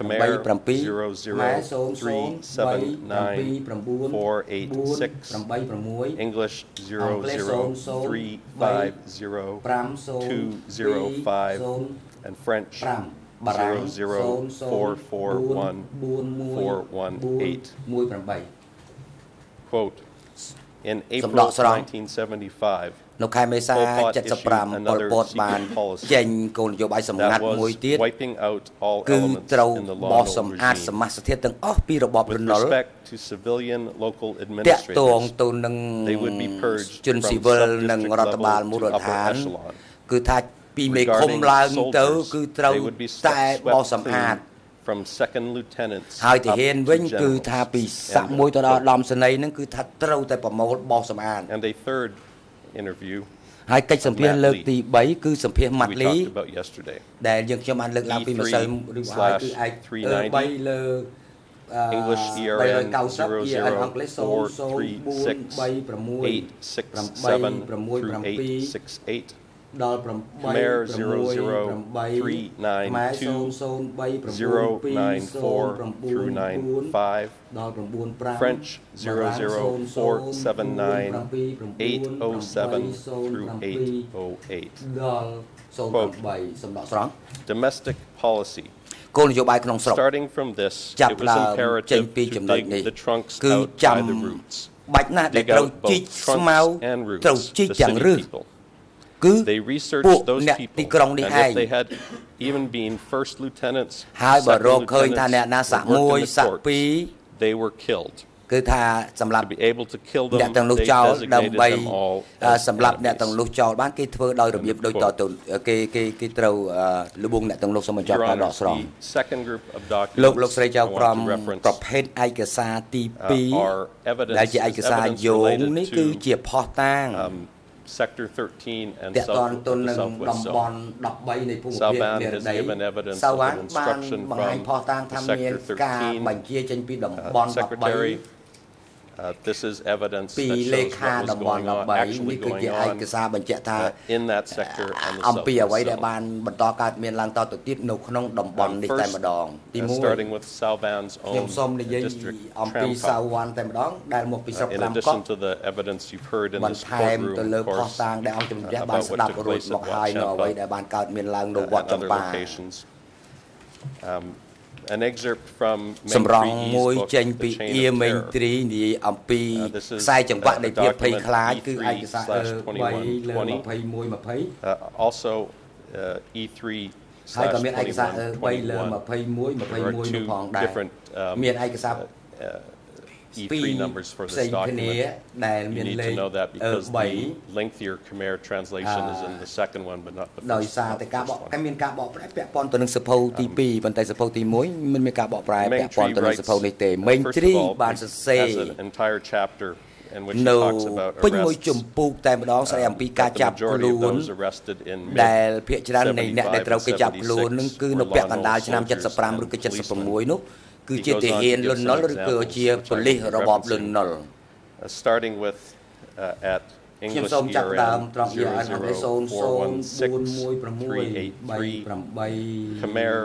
Khmer 00379486 English 003502005 and French 004414118 Quote In April 1975 នៅខែមេសា75ប៉ុលពតបានចេញគោលនយោបាយសម្ងាត់មួយទៀតគឺត្រូវបោះសម្អាតសមាសធាតុទាំងអស់ពីរបបលន់នល់តាក់ទងទៅនឹងជនស៊ីវិលនិងរដ្ឋបាលមូលដ្ឋានគឺថាពីមេឃុំឡើងទៅគឺត្រូវតែបោះសម្អាត from second lieutenants ហើយទាហានវិញគឺថាពីសាក់មួយទៅដល់ដំសេនីនឹងគឺថាត្រូវតែប្រមូលបោះសម្អាត and a third interview ហើយកិច្ចសម្ភាសលើកទី3គឺសម្ភាសម៉ាត់លីដែលយើងខ្ញុំបានលើកឡើងពីម្សិលឬហើយគឺឯក3លើ English ERN 00436867 867ដល់8 Khmer 00392094 through 95 ដល់95 French 00479 through 808ដល់08សំដកស្រង់ Domestic policy គោលនយោបាយក្នុងស្រុក Starting from this ចាប់ it was ដើមចេញ imperative ពី to ចំណុចនេះ dig the trunks គឺ out ចាំ by the roots បាច់ណាស់ដែល dig ត្រូវ out ជីក both ស្មៅ trunks and ត្រូវ roots ជីក the ទាំង city រឹស people គឺ They ពួក researched those អ្នក people ទីក្រុងនេះ and ឯ if ង they had even been first lieutenants ហើយបើ second រកឃើញថាអ្នកណា lieutenants សាក់ or មួយ worked in the សាក់ courts, ពីរ they were killed គឺថាសម្រាប់ to be able to kill អ្នក them ទាំងនោះ they ចោល designated ដើម្បី them all អឺ as សម្រាប់អ្នកទាំង enemies. នោះចោលបានគេធ្វើដោយរបៀបដូចតទៅគេគេគេត្រូវអឺលបងអ្នកទាំងនោះសូមបញ្ចប់ Your ការដ Honor, កស្រង់ the second group of លោកលោក documents ស្រីចៅ I ក្រម want to reference ប្រភេទឯកសារទី uh, are 2ដែល evidence ជាឯក is សារ evidence យោង related នេះ to គឺជាផុសតាង um, Sector 13 and តកតន South, ទៅ the នឹងតំ Southwest ប Zone. ន់13នៃភូមិភាគ Southbound និរ has ដី given evidence សា of វ៉ា an នបាន instruction បង្ហាញ from ផុសតាងថា Sector មានការ 13 បញ្ជាចេញពីតំ Uh, បន់ Secretary, 13 uh, this is evidence ពី that លេ shows ខា what was តំបន់ going on, 13 actually នេះគឺ going ជាឯ on កសារបញ្ជាក់ថា uh, in that sector on the អំពីអ្វី Southwest ដែល Zone. បានបន្តកើតមានឡើងតទៅទៀតនៅក្នុងតំបន់ Um, នេះតែ first, ម្ដងទី uh, 1 starting with Salvan's ខ្ញុំ own សូមនិយាយ district អំពី tram សា cop. វ៉ាន់តែម្ដងដែលមកពីស្រុក Uh, in ត្រាំកក់ addition to the evidence you've heard in បន្ this ថែម courtroom, ទៅលើ of ផុស course, តាងដែលអង្គជំនះ uh, បាន about ស្ដាប់ what took រួច place មក at ហើយនៅ Wat អ្វី Champa ដែលបានកើតមានឡើងនៅ uh, វត្ត and ចំ other បា locations. Um, an excerpt from សម្រង Meng មួយ Tree's book, ចេញ The ពី Chain អៀ of មេង Terror. ទ្រីនិយាយអំពី Uh, this is ខ្សែចង្វាក់ a នៃភាពភ័យ document ខ្លាចគឺឯកសារ E3/2120. 3លើ21 20 Uh, also, uh, E3 ហើយក៏ slash មានឯកសារ3លើ 2121. 21 There are 21នោះ two ផងដែរ different um, មានឯកសារ uh, ពីរ E3 numbers for ផ្សេ this ងគ្នា document. ដែល You មាន need លេ to ខ know that because the 3 lengthier Khmer translation is in the second one, but not the ដោយ first, សារ not តែ the ការបក first តែ one. មានការបកប្រែពាក់ព័ន្ធទៅនឹងសភៅទី2ប៉ុន្តែសភៅទី1មិនមានការបកប្រែ Meng ពាក់ព័ន្ធទៅ Tree នឹង writes, សភៅនេះទេ uh, មេង first ទ្រី of all, បានសរសេរ has an entire chapter in which he នៅ talks about ពេញមួយ arrests ជំពូកតែម្ដងស្ដីអំពីការ that the ចាប់ majority ខ្លួន of those arrested in ដែល mid ភាគច្រើននៃអ្នកដែលត្រូវគេចាប់ខ្លួននឹងគឺនៅពាក់កណ្ដាលឆ្នាំ soldiers 75ឬក៏ and policemen. 76នោះ គឺជា He goes on ទា to ហាន give លន់នល់ some ឬក៏ជា examples, which ប៉ូ I លីស will be របបលន់ referencing. នល់ Uh, starting with uh, at ខ្ញុំ English សូមចាប់ផ្ដើម ERN ត្រង់ ERN អង់គ្លេស004163838 Khmer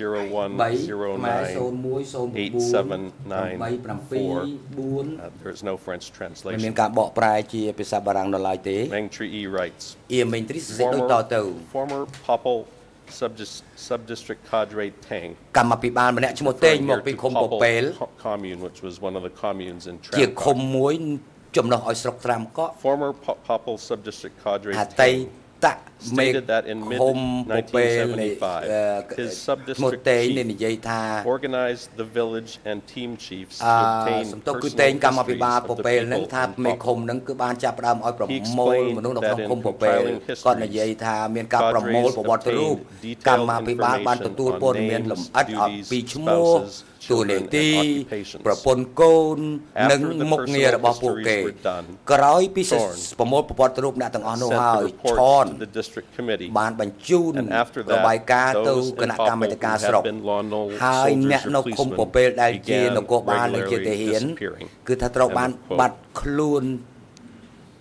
01098794 Uh, there is no French មិន translation. មានការបកប្រែជាភាសាបារាំងនៅឡើយទេ Meng Tree E writes, អៀមេងទ្រីសរសេរដូចត former, ទៅ former Popple subdis- subdistrict cadre Tang កម្មាភិបាលម្នាក់ឈ្មោះតេង referring មក here ពី to ឃុំព Popple ពេល co- commune, which was one of the communes in ជាឃុំ Tram. មួយចំណុះឲ្យស្រុកត្រាំកក់ Former Po- Popple subdistrict cadre អតី Tang តមេ stated that in ឃុំពពេលនៃ mid-1975, his ឈ្មោះ subdistrict តេងនេះ chief និយាយថា organized the village and team chiefs អ to ឺ obtain សំទុកគឺ personal តេងកម្មាភិបាល histories ព of the ពេលហ្នឹង people ថា in មេឃុំ Popple. ហ្នឹងគឺបានចាប់ផ្ដើមឲ្យប្រ He មូល explained មនុស្សនៅ that ក្នុង in ឃុំពពេល compiling គាត់និយាយថាមានការប្រមូលប្រវត្តិរូប Cadres កម្មាភិបាលបាន obtained ទទួលព័ត៌មានលម្អិត information on អំពី names, ឈ្មោះ spouses, តួនា children, ទី and occupations. ប្រពន្ធកូននិង After the មុខងារ personal របស់ពួកគេ histories were done, ក្រោយពីសរ Thorne ប្រមូលប្រវត្តិរូបអ្នកទាំងអស់នោះ sent ហើ the យ report ឆន to the district committee. បានបញ្ជូន And after រ that, បាយការណ៍ទៅ those គ in ណៈកម្មាធិ Popple ការ who ស្រុក had been Lon Nol ហើយអ្នក soldiers នៅ or ឃុំព policemen ពេលដែលជា began នគរបាលនិងជា regularly ទាហាន disappearing. គឺថាត្រូវបាន End of quote. បាត់ខ្លួន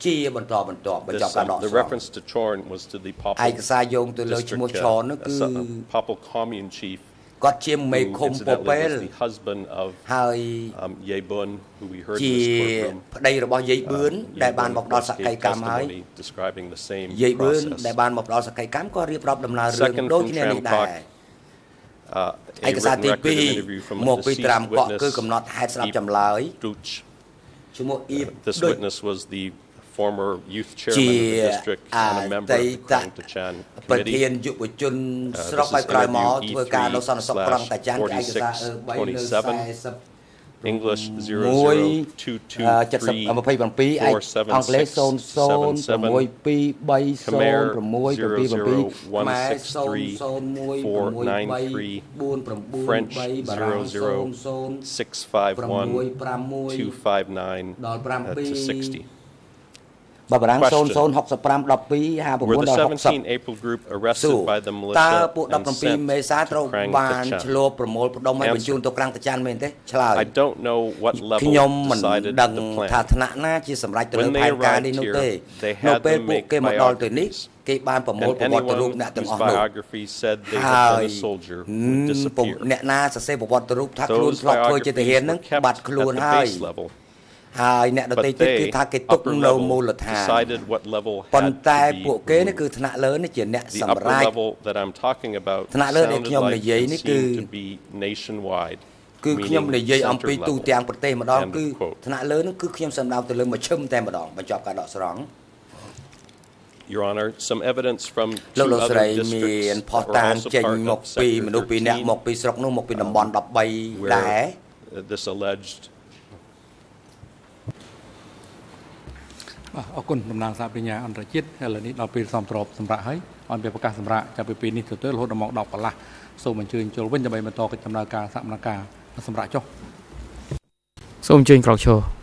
ជាបន្តបន្ទាប់បញ្ចប់ This, ការដក um, the ស្រង់ reference to Chorn was to the ឯ Popple កសារយោងទៅលើឈ្មោះ district ឆននោះ uh, គឺ uh, Popple commune chief គាត់ជាមេឃុំពពេល husband of ហើយ um Ye Bun who we heard ជាប្តីរបស់យាយបឿនដែលបានមកដល់សក្ខីកម្មហើយ describing the same យាយបឿនដែលបានមកដល់សក្ខីកម្មក៏រៀបរាប់ដំណើររឿងដូចគ្នានេះដែរឯកសារទី2មកពីត្រាំកក់គឺកំណត់ហេតុស្ដាប់ចម្លើយឈ្មោះអ៊ីប This witness was the former youth chairman of the district and a member of the Krang Tachan ប្រធានយុវជនស្រុកបែបក្រោយមកធ្វើការនៅសន្តិសុខក្រុងតាចាន់ឯកសារ 3 English 002237 អង់គ្លេស00630677 ខ្មែរ00137493 French 00651 259 to 60 បើបារាំង0065 12 59ដល់60 April group arrested by the militia តើពួក17មេសាត្រូវបានឆ្លូបប្រមូលផ្ដុំឲ្យបញ្ជូនទៅក្រាំងតាចាន់មែនទេឆ្លើយ I don't know what level ខ្ញុំមិនដឹងថាថ្នាក់ណាជាសម្រាប់ទៅលើផែនការនេះនោះទេនៅពេលពួកគេមកដល់ទៅនេះគេបានប្រមូលប្រវត្តិរូបអ្នកទាំងអស់នោះហើយអ្នកណាសរសេរប្រវត្តិរូបថាខ្លួនធ្លាប់ធ្វើជាទាហាននឹងបាត់ខ្លួនហើយ ហើយអ្នកដទៃទៀតគឺថាគេទុកនៅមូលដ្ឋានប៉ុន្តែពួកគេនេះគឺថ្នាក់លើនេះជាអ្នកសម្រេចថ្នាក់លើដែលខ្ញុំនិយាយនេះគឺគឺខ្ញុំនិយាយអំពីទូទាំងប្រទេសម្ដងគឺថ្នាក់លើនោះគឺខ្ញុំសម្ដៅទៅលើមួយឈឹមតែម្ដងបញ្ចប់ការដកស្រង់ Your Honor, some evidence from លោកលោកស្រីមានផុសតាងចេញមកពីមនុស្សពីរនាក់មកពីស្រុកនោះមកពីតំបន់13ដែរ this alleged បាទ អរគុណតំណាងសហប្រញ្ញាអន្តរជាតិឥឡូវនេះដល់ពេលសំទ្របសម្រាប់ហើយអន្តរប្រកាសសម្រាប់ចាប់ពីពេលនេះទៅទៅរហូតដល់ម៉ោង10កន្លះសូមអញ្ជើញចូលវិញដើម្បីបន្តកិច្ចដំណើរការសកម្មភាពសម្រាប់ចុះសូមអញ្ជើញក្រោកឈរ